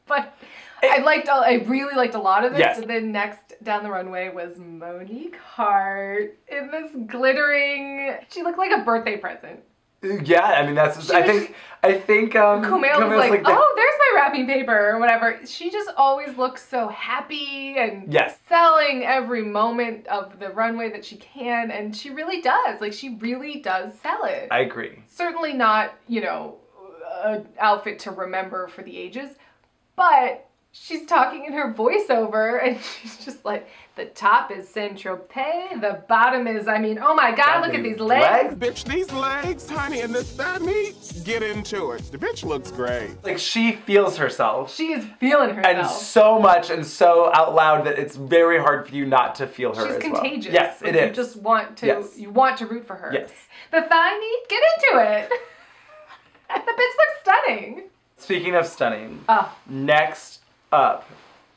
S2: but I liked. I really liked a lot of this.
S1: Yes.
S2: And then next down the runway was Monique Heart in this glittering. She looked like a birthday present.
S1: Yeah, I mean that's.
S2: She
S1: I
S2: was
S1: think. I think. Um,
S2: Kumail was
S1: Kumail's
S2: like,
S1: the-
S2: "Oh, there's my wrapping paper or whatever." She just always looks so happy and
S1: Yes.
S2: selling every moment of the runway that she can, and she really does. Like she really does sell it.
S1: I agree.
S2: Certainly not, you know, an outfit to remember for the ages, but she's talking in her voiceover, and she's just like, "The top is Saint Tropez, the bottom is, I mean, oh my God, look at these legs." legs.
S3: Bitch, these legs, honey, and this thigh meat, get into it. The bitch looks great.
S1: Like she feels herself.
S2: She is feeling herself.
S1: And so much and so out loud that it's very hard for you not to feel her
S2: She's
S1: as well.
S2: contagious.
S1: Yes,
S2: Like,
S1: it
S2: You
S1: is.
S2: just want to.
S1: Yes.
S2: You want to root for her.
S1: Yes.
S2: The thigh meat, get into it. the bitch looks stunning.
S1: Speaking of stunning,
S2: Ah.
S1: next up,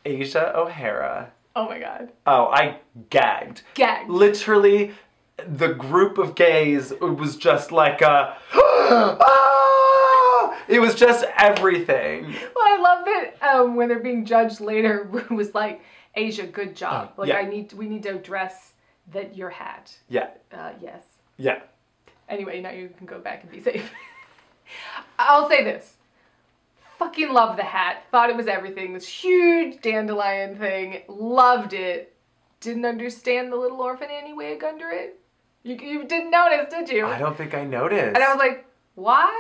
S1: Asia O'Hara.
S2: Oh my god.
S1: Oh, I gagged.
S2: Gagged.
S1: Literally, the group of gays was just like a. "Ah!" It was just everything.
S2: Well, I love that um, when they're being judged later, was like, "Asia, good job.
S1: Oh,
S2: like
S1: yeah.
S2: I need, we need to address that your hat."
S1: Yeah,
S2: Uh, yes.
S1: yeah.
S2: Anyway, now you can go back and be safe. I'll say this. Fucking love the hat. Thought it was everything. This huge dandelion thing. Loved it. Didn't understand the little orphan Annie wig under it. You, you didn't notice, did you?
S1: I don't think I noticed.
S2: And I was like, why?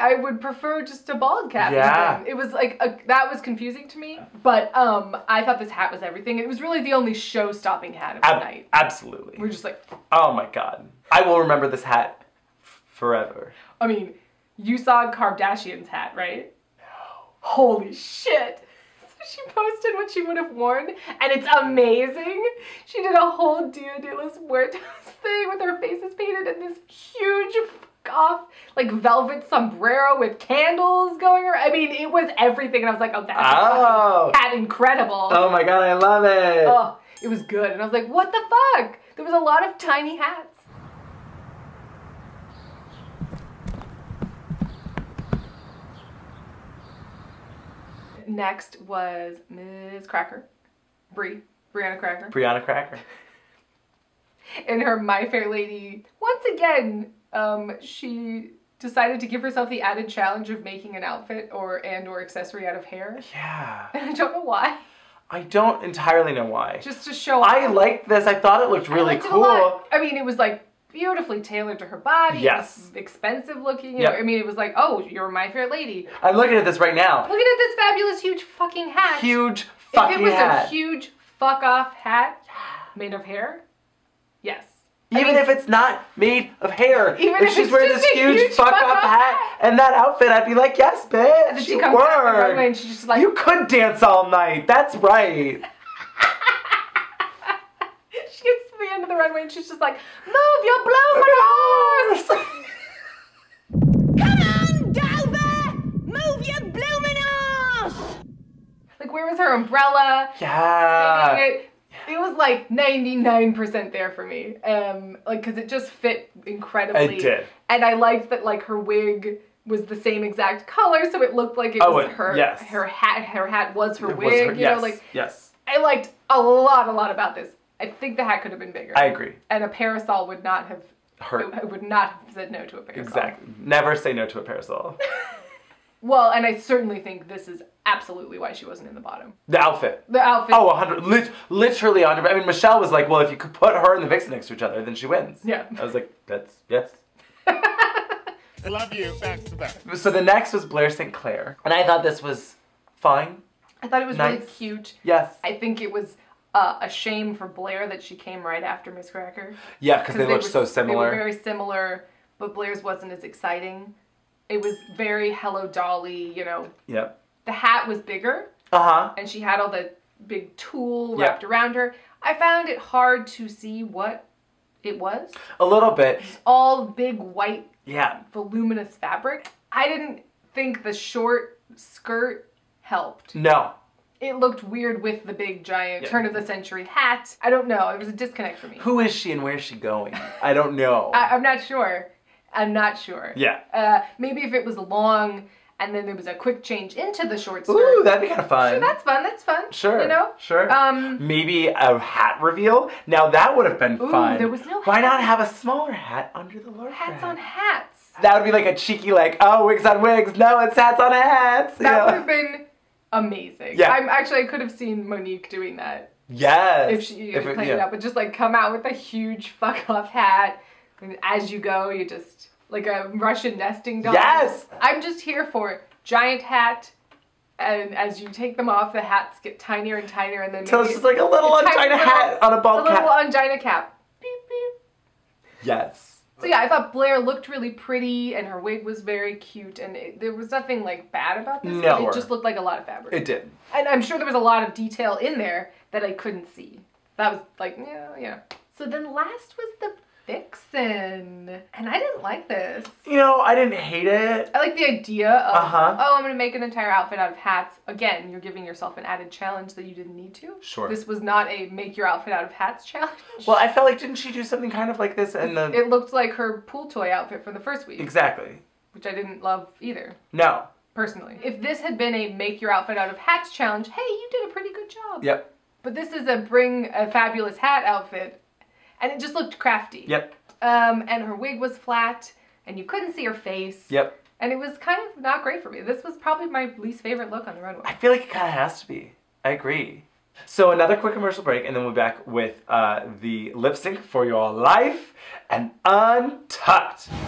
S2: I would prefer just a bald cap.
S1: Yeah.
S2: It was like a, that was confusing to me. But um, I thought this hat was everything. It was really the only show-stopping hat of the night.
S1: absolutely.
S2: We're just like,
S1: Oh my god. I will remember this hat forever.
S2: I mean, you saw Karbdashian's hat, right? Holy shit. So she posted what she would have worn, and it's amazing. She did a whole Dia de los Muertos thing with her faces painted and this huge fuck off, like velvet sombrero with candles going around. I mean, it was everything, and I was like, oh, that's
S1: Oh.
S2: hat incredible.
S1: Oh my god, I love it.
S2: Oh, it was good. And I was like, what the fuck? There was a lot of tiny hats. Next was Miz Cracker. Brie. Brianna Cracker.
S1: Brianna Cracker.
S2: In her My Fair Lady. Once again, um, she decided to give herself the added challenge of making an outfit or and or accessory out of hair.
S1: Yeah.
S2: And I don't know why.
S1: I don't entirely know why.
S2: Just to show
S1: I liked this. I thought it looked
S2: I
S1: really
S2: a
S1: cool.
S2: I mean, it was like beautifully tailored to her body.
S1: Yes.
S2: Expensive looking. You
S1: Yep.
S2: know, I mean, it was like, oh, you're my fair lady.
S1: I'm looking at this right now.
S2: Looking at this fabulous, huge fucking hat.
S1: Huge
S2: If
S1: fucking
S2: it was
S1: hat.
S2: a huge fuck off hat made of hair, yes.
S1: Even if it's not made of hair.
S2: Even
S1: if,
S2: if
S1: she's wearing this huge,
S2: huge
S1: fuck
S2: fuck
S1: off hat and that outfit, I'd be like, yes, bitch.
S2: And then she
S1: you
S2: comes out the and she's just like,
S1: You could dance all night. That's right.
S2: she gets to the end of the runway and she's just like, move your blooming horse. Come on, Dover!
S6: Move your blooming ass!
S2: like, where was her umbrella?
S1: Yeah.
S2: It, it was like 99% there for me. Um, like, cause it just fit incredibly.
S1: It did.
S2: And I liked that like her wig was the same exact color, so it looked like it
S1: Oh,
S2: was
S1: it-
S2: her
S1: yes.
S2: her hat her hat was her
S1: It
S2: wig.
S1: was her-
S2: you
S1: yes,
S2: know, like
S1: yes.
S2: I liked a lot, a lot about this. I think the hat could have been bigger.
S1: I agree.
S2: And a parasol would not have
S1: Hurt.
S2: I would not have said no to a parasol.
S1: Exactly. Never say no to a parasol.
S2: Well, and I certainly think this is absolutely why she wasn't in the bottom.
S1: The outfit.
S2: The outfit.
S1: Oh, 100. Lit, literally 100. I mean, Michelle was like, well, if you could put her and the Vixen next to each other, then she wins.
S2: Yeah.
S1: I was like, that's, yes.
S3: I love you. Back to back.
S1: So the next was Blair St. Clair, and I thought this was fine.
S2: I thought it was really cute.
S1: Yes.
S2: I think it was uh, a shame for Blair that she came right after Miz Cracker.
S1: Yeah, because they looked
S2: were-
S1: so similar.
S2: They were very similar, but Blair's wasn't as exciting. It was very Hello Dolly, you know.
S1: Yep.
S2: The hat was bigger,
S1: Uh huh.
S2: and she had all the big tulle
S1: Yep.
S2: wrapped around her. I found it hard to see what it was.
S1: A little bit.
S2: All big white
S1: Yeah.
S2: voluminous fabric. I didn't think the short skirt helped.
S1: No.
S2: It looked weird with the big giant
S1: Yeah.
S2: turn of the century hat. I don't know. It was a disconnect for me.
S1: Who is she and where is she going? I don't know.
S2: I, I'm not sure. I'm not sure.
S1: Yeah.
S2: Uh, maybe if it was long and then there was a quick change into the short skirt.
S1: Ooh, that'd be kind of fun.
S2: Sure, that's fun. That's fun.
S1: Sure.
S2: You know.
S1: Sure.
S2: Um.
S1: Maybe a hat reveal. Now that would have been
S2: Ooh,
S1: fun.
S2: there was no
S1: Why not have a smaller hat under the larger
S2: Hats
S1: hat?
S2: on hats.
S1: That would be like a cheeky, like, oh, wigs on wigs. No, it's hats on hats.
S2: That
S1: Yeah.
S2: would have been amazing.
S1: Yeah.
S2: I'm actually I could have seen Monique doing that.
S1: Yes.
S2: if she
S1: If it-
S2: played it
S1: yeah.
S2: up, but just like come out with a huge fuck off hat, and as you go, you just like a Russian nesting doll.
S1: Yes!
S2: I'm just here for it. giant hat, and as you take them off, the hats get tinier and tinier, and then
S1: So it's just like a little angina hat on a bald
S2: a little
S1: cap.
S2: angina cap.
S1: Yes.
S2: So yeah, I thought Blair looked really pretty, and her wig was very cute, and it, there was nothing like bad about this.
S1: No.
S2: It just looked like a lot of fabric.
S1: It did.
S2: And I'm sure there was a lot of detail in there that I couldn't see. That was like, yeah, yeah. So then last was the vixen. And I didn't like this.
S1: You know, I didn't hate it.
S2: I like the idea of,
S1: Uh-huh.
S2: oh, I'm going to make an entire outfit out of hats. Again, you're giving yourself an added challenge that you didn't need to.
S1: Sure.
S2: This was not a make your outfit out of hats challenge.
S1: Well, I felt like didn't she do something kind of like this in the
S2: It looked like her pool toy outfit from the first week.
S1: exactly?
S2: Which I didn't love either.
S1: No.
S2: Personally. If this had been a make your outfit out of hats challenge, hey, you did a pretty good job.
S1: Yep.
S2: But this is a bring a fabulous hat outfit, and it just looked crafty.
S1: Yep.
S2: Um, and her wig was flat, and you couldn't see her face.
S1: Yep.
S2: And it was kind of not great for me. This was probably my least favorite look on the runway.
S1: I feel like it kind of has to be. I agree. So another quick commercial break, and then we'll be back with uh, the lip sync for your life and untucked.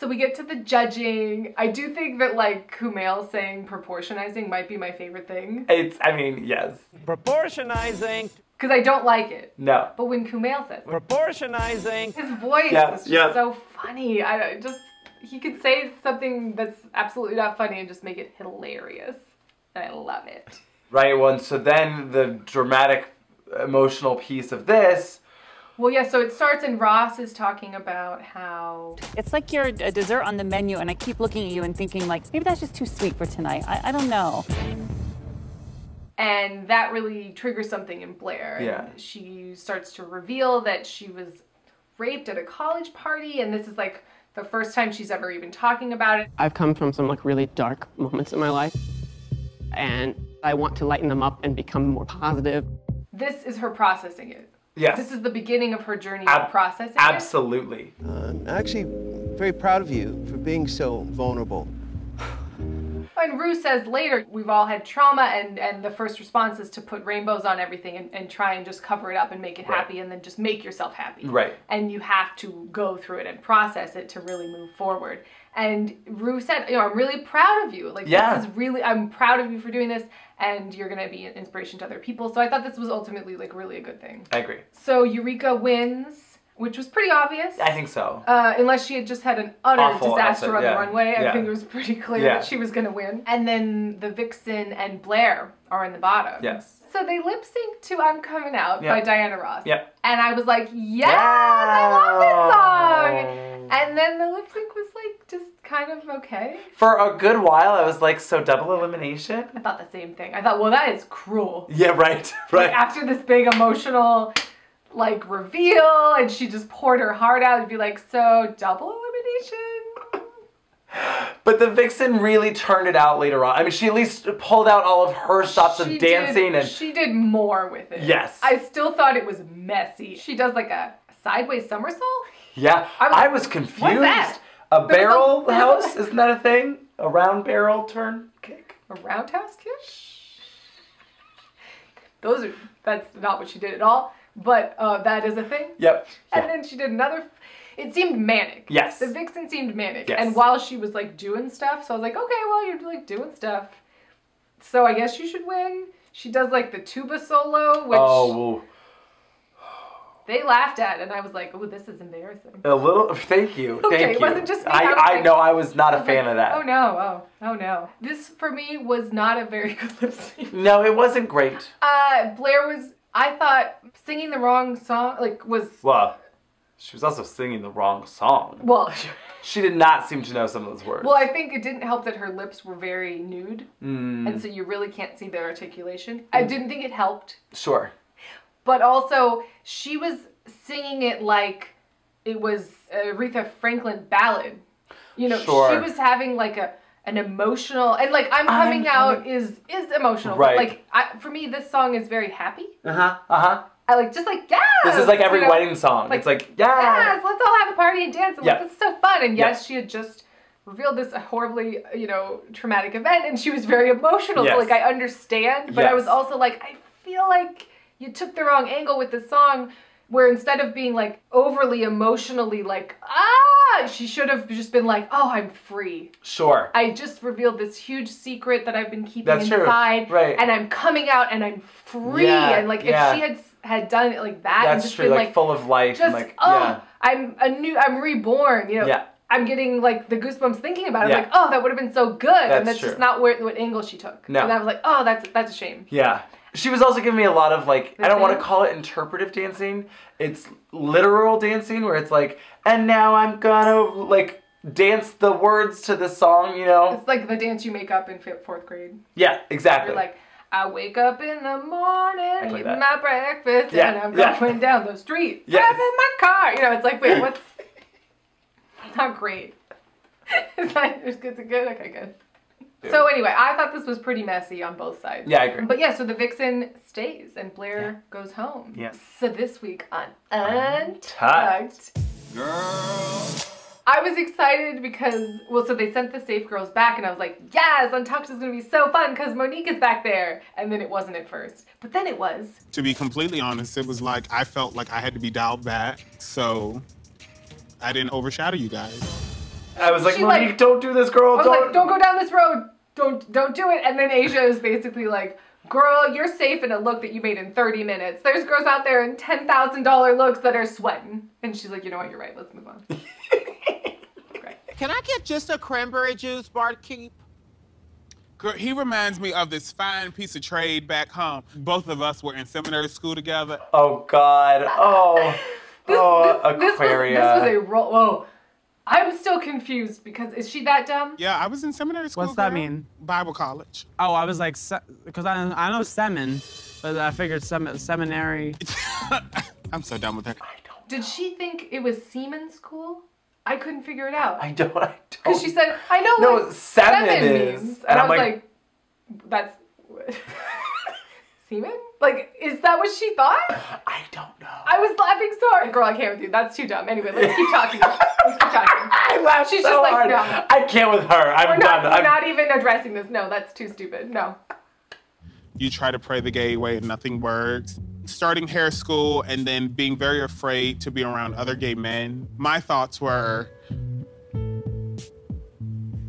S2: So we get to the judging. I do think that like Kumail saying proportionizing might be my favorite thing
S1: It's, I mean, yes.
S19: Proportionizing.
S2: Because I don't like it.
S1: No.
S2: But when Kumail says
S19: Proportionizing.
S2: his voice
S1: Yeah,
S2: is just
S1: yeah.
S2: so funny. I just he could say something that's absolutely not funny and just make it hilarious, and I love it.
S1: Right. Well, so then the dramatic, emotional piece of this.
S2: Well, yeah. So it starts and Ross is talking about how
S20: It's like you're a dessert on the menu, and I keep looking at you and thinking, like, maybe that's just too sweet for tonight. I, I don't know.
S2: And that really triggers something in Blair. and
S20: Yeah.
S2: She starts to reveal that she was raped at a college party, and this is like the first time she's ever even talking about it.
S17: I've come from some like really dark moments in my life, and I want to lighten them up and become more positive.
S2: This is her processing it.
S1: Yes.
S2: This is the beginning of her journey
S5: Ab-
S2: of processing it.
S1: Absolutely.
S5: Uh, I'm actually very proud of you for being so vulnerable.
S2: And Ru says later, we've all had trauma, and, and the first response is to put rainbows on everything and, and try and just cover it up and make it
S1: Right.
S2: happy, and then just make yourself happy.
S1: Right.
S2: And you have to go through it and process it to really move forward. And Ru said, you know, I'm really proud of you. Like,
S1: Yeah.
S2: this is really, I'm proud of you for doing this, and you're going to be an inspiration to other people. So I thought this was ultimately, like, really a good thing.
S1: I agree.
S2: So Eureka wins, which was pretty obvious.
S1: I think so.
S2: Uh, unless she had just had an utter
S1: Awful
S2: disaster
S1: outfit,
S2: on
S1: yeah.
S2: the runway, I
S1: Yeah.
S2: think it was pretty clear
S1: Yeah.
S2: that she was going to win. And then the Vixen and Blair are in the bottom.
S1: Yes.
S2: So they lip sync to "I'm Coming Out" by Diana Ross.
S1: Yeah.
S2: And I was like, yes, I love this song. And then the lip sync was like just kind of okay.
S1: For a good while, I was like, so double elimination?
S2: I thought the same thing. I thought, well, that is cruel.
S1: Yeah, right.
S2: Like,
S1: Right.
S2: after this big emotional like reveal and she just poured her heart out and be like, so double elimination?
S1: But the vixen really turned it out later on. I mean, she at least pulled out all of her stops of dancing
S2: did,
S1: and
S2: she did more with it.
S1: Yes.
S2: I still thought it was messy. She does like a sideways somersault.
S1: yeah, I was confused.
S2: that?
S1: A
S2: There a-
S1: barrel
S2: a-
S1: house isn't that a thing? A round barrel turn kick.
S2: A roundhouse kick? Those are that's not what she did at all. But uh, that is a thing.
S1: Yep.
S2: And then she did another. it seemed manic.
S1: Yes.
S2: The vixen seemed manic.
S1: Yes.
S2: And while she was like doing stuff, so I was like, okay, well, you're like doing stuff. So I guess you should win. She does like the tuba solo, which
S1: oh, well,
S2: they laughed at, and I was like, oh, this is embarrassing.
S1: a little. Thank you. Thank you.
S2: Okay,
S1: Thank
S2: it wasn't just me,
S1: I,
S2: I was
S1: I
S2: like-
S1: know I was not a fan
S2: like,
S1: of that.
S2: Oh no, oh, oh no. This for me was not a very good lip sync.
S1: No, it wasn't great.
S2: Uh, Blair was, I thought, singing the wrong song, like, was,
S1: Well, she was also singing the wrong song.
S2: well,
S1: She did not seem to know some of those words.
S2: well, I think it didn't help that her lips were very nude,
S1: Mm,
S2: and so you really can't see their articulation. I didn't think it helped,
S1: sure.
S2: but also, she was singing it like it was Aretha Franklin ballad. You know,
S1: Sure.
S2: she was having like a, an emotional, and like, I'm coming
S1: I'm
S2: out is, is emotional,
S1: Right.
S2: but like, I, for me, this song is very happy.
S1: Uh huh. Uh huh.
S2: I like, just like, yeah.
S1: This is like every wedding song. it's like, yeah.
S2: yes, let's all have a party and dance. And
S1: Yeah.
S2: like, this is so fun. And yes,
S1: Yeah.
S2: she had just revealed this horribly, you know, traumatic event, and she was very emotional.
S1: Yes.
S2: So like, I understand, but I was also like, I feel like you took the wrong angle with this song. Where instead of being like overly emotionally like ah, she should have just been like, oh, I'm free.
S1: Sure.
S2: I just revealed this huge secret that I've been keeping
S1: That's true.
S2: inside,
S1: Right.
S2: and I'm coming out and I'm free.
S1: Yeah,
S2: and like
S1: yeah.
S2: if she had had done it like that, and
S1: That's
S2: just
S1: true.
S2: been
S1: Like,
S2: like
S1: full of life.
S2: just
S1: and like,
S2: oh,
S1: yeah.
S2: I'm a new, I'm reborn. You know,
S1: Yeah.
S2: I'm getting like the goosebumps thinking about it.
S1: Yeah.
S2: I'm like, oh, that would have been so good,
S1: That's
S2: and that's
S1: true.
S2: just not where what angle she took.
S1: No.
S2: and I was like, oh, that's that's a shame.
S1: Yeah. She was also giving me a lot of like I don't want to call it interpretive dancing. It's literal dancing where it's like, and now I'm gonna like dance the words to the song, you know?
S2: It's like the dance you make up in fifth, fourth grade.
S1: Yeah, exactly.
S2: You're like, I wake up in the morning,
S1: like
S2: eat
S1: that.
S2: my breakfast,
S1: Yeah,
S2: and I'm
S1: yeah.
S2: going down the street,
S1: Yes.
S2: driving my car. You know, it's like, wait, what's? Not great. it's not. It's good. okay, good. Okay. So anyway, I thought this was pretty messy on both sides.
S1: Yeah, I agree.
S2: But yeah, so the vixen stays and Blair goes home.
S1: Yes.
S2: So this week on Untucked,
S1: Untucked.
S2: I was excited because well, so they sent the safe girls back, and I was like, yes, Untucked is gonna be so fun because Monique is back there. And then it wasn't at first, but then it was.
S3: To be completely honest, it was like I felt like I had to be dialed back, so I didn't overshadow you guys.
S1: I was like,
S2: She,
S1: Monique,
S2: like-
S1: don't do this, girl.
S2: I was
S1: don't.
S2: like, don't go down this road. Don't don't do it. And then Asia is basically like, girl, you're safe in a look that you made in 30 minutes. There's girls out there in ten thousand dollar looks that are sweating. And she's like, you know what, you're right. Let's move on.
S12: Can I get just a cranberry juice, barkeep?
S3: Girl, he reminds me of this fine piece of trade back home. Both of us were in seminary school together.
S1: Oh God. Oh. oh,
S2: This was,
S1: Aquaria.
S2: this was a roll. Whoa. I'm still confused because is she that dumb?
S3: Yeah, I was in seminary school.
S4: What's that
S3: girl.
S4: mean?
S3: Bible college.
S4: Oh, I was like, because I, I know semin, but I figured sem- seminary.
S3: I'm so done with her.
S2: I don't Did she think it was semen school? I couldn't figure it out.
S1: I don't. I don't.
S2: Because she said, I know
S1: No,
S2: what
S1: semen
S2: semen
S1: is.
S2: means. And,
S1: And
S2: I
S1: I'm
S2: was
S1: like-
S2: like, that's. semen? Like, is that what she thought?
S1: I don't know.
S2: I was laughing so hard. Girl, I can't with you. That's too dumb. Anyway, let's keep talking. let's keep talking.
S1: I laughed
S2: She's
S1: so
S2: just like,
S1: hard.
S2: no.
S1: I can't with her. I'm
S2: We're not,
S1: done.
S2: we're
S1: I'm,
S2: not even addressing this. No, that's too stupid. No.
S3: You try to pray the gay way and nothing works. Starting hair school and then being very afraid to be around other gay men. My thoughts were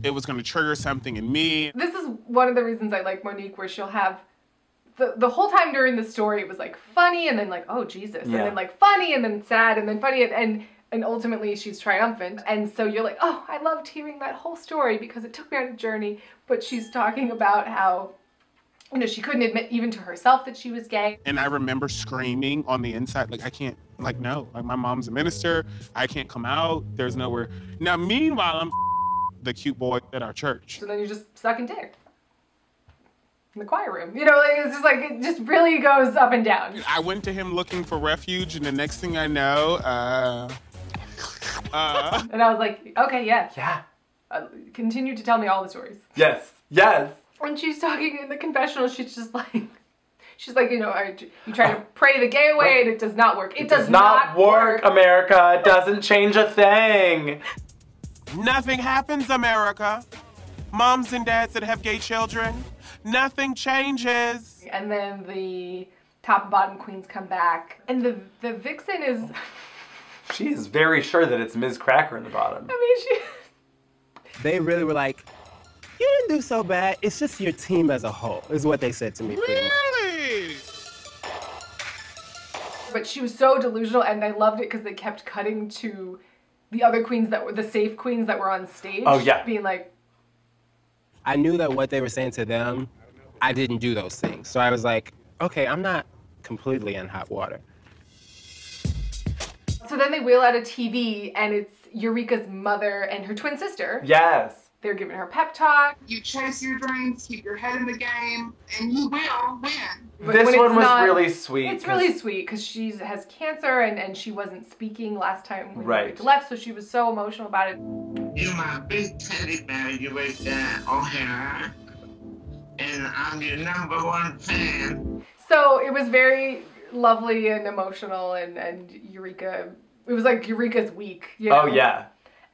S3: it was going to trigger something in me.
S2: This is one of the reasons I like Monique, where she'll have the, the whole time during the story, it was like funny and then like, oh Jesus, and
S1: Yeah.
S2: then like funny and then sad and then funny and, and and ultimately she's triumphant. And so you're like, oh, I loved hearing that whole story because it took me on a journey. But she's talking about how, you know, she couldn't admit even to herself that she was gay.
S3: And I remember screaming on the inside, like, I can't, like, no. Like, my mom's a minister. I can't come out. There's nowhere. Now, meanwhile, I'm the cute boy at our church.
S2: So then you're just sucking dick. In the choir room. You know, like it's just like it just really goes up and down.
S3: I went to him looking for refuge, and the next thing I know, uh, uh,
S2: And I was like, okay, yeah.
S1: Yeah.
S2: Uh, continue to tell me all the stories.
S1: yes. Yes.
S2: when she's talking in the confessional, she's just like, she's like, you know, I, you try to pray the gay away and it does not work. It,
S1: does not work, America. It doesn't change a thing.
S3: nothing happens, America. Moms and dads that have gay children, nothing changes.
S2: And then the top and bottom queens come back, and the the vixen is.
S1: She is very sure that it's Miz Cracker in the bottom.
S2: I mean, she.
S15: They really were like, you didn't do so bad. It's just your team as a whole, is what they said to me.
S3: Really?
S2: But she was so delusional, and I loved it because they kept cutting to the other queens that were the safe queens that were on stage.
S15: Oh, yeah.
S2: Being like,
S15: I knew that what they were saying to them, I didn't do those things. So I was like, okay, I'm not completely in hot water.
S2: so then they wheel out a TV, and it's Eureka's mother and her twin sister.
S1: Yes.
S2: They're giving her pep talk.
S21: You chase your dreams, keep your head in the game, and you will win.
S2: But
S1: This one was
S2: not-
S1: really sweet.
S2: It's really sweet because she has cancer and, and she wasn't speaking last time when
S1: Right.
S2: Left, so she was so emotional about it.
S21: You're my big teddy bear, Eureka O'Hara, and I'm your number one fan.
S2: So it was very lovely and emotional, and, and Eureka, it was like Eureka's week. You oh, know?
S1: Oh, yeah.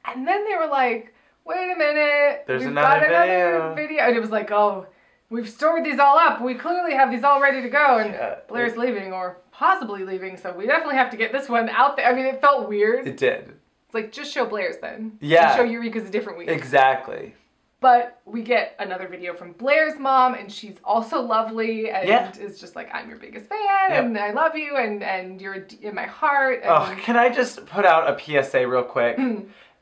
S2: And then they were like, wait a minute,
S1: There's
S2: we've
S1: another
S2: got another
S1: video."
S2: video. And it was like, oh, we've stored these all up. We clearly have these all ready to go. And Blair's leaving, or possibly leaving, so we definitely have to get this one out there. I mean, it felt weird.
S1: It did.
S2: It's like, just show Blair's then.
S1: Yeah.
S2: Just show Eureka's a different week.
S1: Exactly.
S2: But we get another video from Blair's mom, and she's also lovely, and
S1: Yeah.
S2: is just like, I'm your biggest fan,
S1: Yep.
S2: and I love you, and, and you're in my heart. And
S1: Oh, can I just put out a PSA real quick?
S2: Hmm.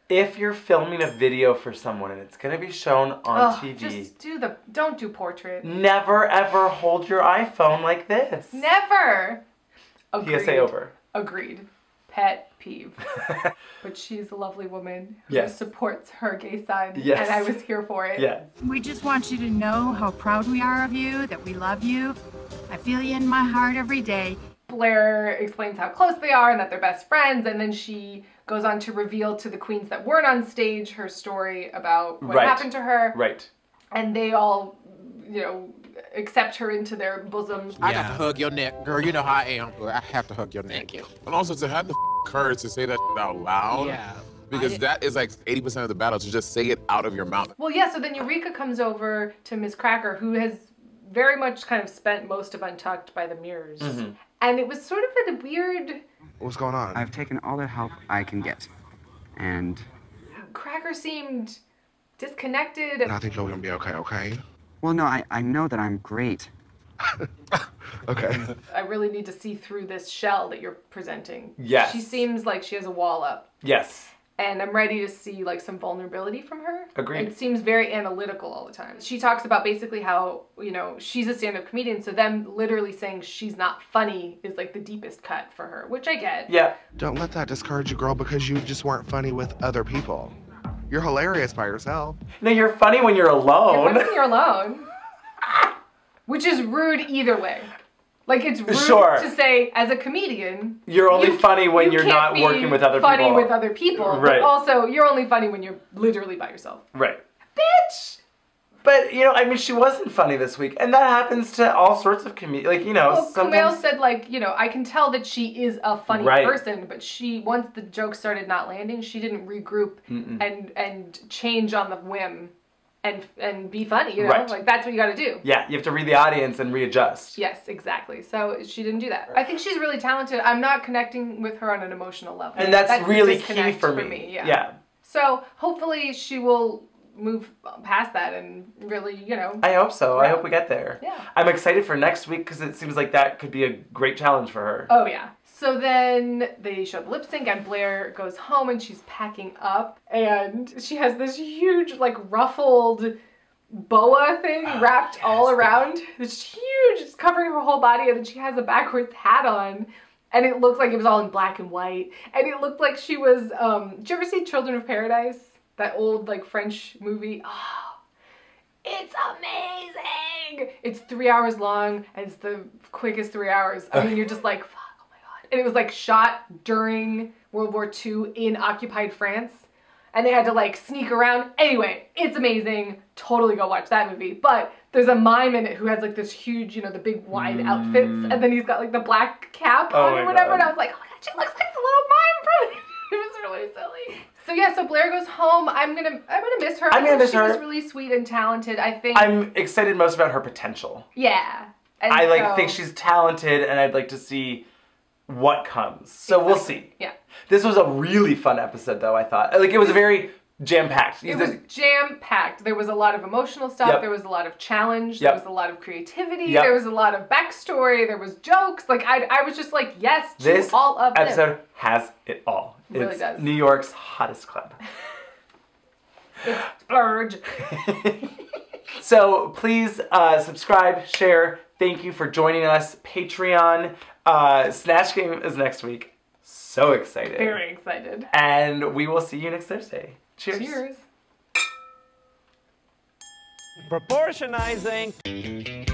S1: If you're filming a video for someone and it's gonna be shown on
S2: Ugh,
S1: TV,
S2: Just do the, don't do portrait.
S1: never ever hold your iPhone like this.
S2: Never.
S1: PSA over.
S2: Agreed. Pet peeve. but she's a lovely woman who
S1: Yes.
S2: supports her gay side,
S1: Yes.
S2: and I was here for it.
S1: Yeah.
S22: We just want you to know how proud we are of you, that we love you. I feel you in my heart every day.
S2: Blair explains how close they are and that they're best friends, and then she goes on to reveal to the queens that weren't on stage her story about what
S1: Right.
S2: happened to her.
S1: Right.
S2: And they all, you know, accept her into their bosoms.
S12: I got to hug your neck, girl. You know how I am. I have to hug your neck.
S9: Thank you. And also to have the courage to say that out loud.
S12: Yeah.
S9: Because that is like 80% of the battle to just say it out of your mouth.
S2: Well, yeah, so then Eureka comes over to Miz Cracker, who has very much kind of spent most of Untucked by the mirrors.
S8: Mhm.
S2: And it was sort of a weird.
S8: What's going on? I've taken all the help I can get. And
S2: Cracker seemed disconnected.
S8: And I
S7: think you're gonna be okay, okay?
S8: well no, I, I know that I'm great.
S7: Okay.
S2: I really need to see through this shell that you're presenting.
S1: Yes.
S2: She seems like she has a wall up.
S1: Yes.
S2: And I'm ready to see like some vulnerability from her.
S1: Agreed.
S2: It seems very analytical all the time. She talks about basically how, you know, she's a stand-up comedian, so them literally saying she's not funny is like the deepest cut for her, which I get.
S1: Yeah.
S7: Don't let that discourage you, girl, because you just weren't funny with other people. You're hilarious by yourself.
S1: No, you're funny when you're
S2: You're
S1: alone.
S2: funny when you're alone. Which is rude either way. Like it's rude
S1: Sure.
S2: to say as a comedian.
S1: You're only
S2: you-
S1: funny when
S2: you
S1: you're
S2: can't
S1: not working with other
S2: funny
S1: people.
S2: with other people.
S1: Right.
S2: But also, you're only funny when you're literally by yourself.
S1: Right. Bitch! But, you know, I mean, she wasn't funny this week. And that happens to all sorts of comedians. Like, you know,
S2: Well, Kumail
S1: sometimes.
S2: said like, you know, I can tell that she is a funny
S1: Right.
S2: person, but she once the joke started not landing, she didn't regroup
S1: Mm-mm.
S2: and and change on the whim, and and be funny. You know,
S1: Right.
S2: like that's what you got to do.
S1: Yeah, you have to read the audience and readjust.
S2: Yes, exactly. So she didn't do that. I think she's really talented. I'm not connecting with her on an emotional level.
S1: And that's,
S2: the
S1: really key
S2: disconnect
S1: for me.
S2: yeah.
S1: yeah.
S2: So hopefully she will move past that and really, you know.
S1: I hope so. I hope we get there.
S2: Yeah.
S1: I'm excited for next week because it seems like that could be a great challenge for her.
S2: Oh yeah. So then they show the lip sync and Blair goes home and she's packing up and she has this huge like ruffled boa thing
S1: Ah,
S2: wrapped all around. It's huge. It's covering her whole body and then she has a backwards hat on. And it looked like it was all in black and white. And it looked like she was um did you ever see Children of Paradise? That old like French movie. Oh, it's amazing. It's three hours long and it's the quickest three hours. I mean, you're just like, fuck, oh my god. And it was like shot during World War II in occupied France. And they had to like sneak around. Anyway, it's amazing. Totally go watch that movie. But there's a mime in it who has like this huge, you know, the big wide outfits. And then he's got like the black cap
S1: Oh
S2: on or whatever.
S1: God.
S2: And I was like, oh my god, she looks like the little mime from it. it was really silly. So yeah, so Blair goes home. I'm gonna I'm gonna miss her.
S1: I'm gonna miss
S2: she
S1: her.
S2: was really sweet and talented. I think
S1: I'm excited most about her potential.
S2: Yeah. And
S1: I like
S2: so-
S1: think she's talented and I'd like to see what comes. So we'll see.
S2: Yeah.
S1: This was a really fun episode, though. I thought like it was a very jam packed.
S2: It was jam packed. There was a lot of emotional stuff.
S1: Yep.
S2: There was a lot of challenge.
S1: Yep.
S2: There was a lot of creativity.
S1: Yep.
S2: There was a lot of backstory. There was jokes. Like I, I was just like, yes
S1: This
S2: all of
S1: episode
S2: this.
S1: has it all.
S2: It really
S1: it's
S2: does.
S1: New York's hottest club.
S2: Splurge.
S1: So please uh, subscribe, share. Thank you for joining us. Patreon. Uh, Snatch Game is next week. So excited.
S2: Very excited.
S1: And we will see you next Thursday. Cheers.
S2: Cheers.
S19: Proportionizing.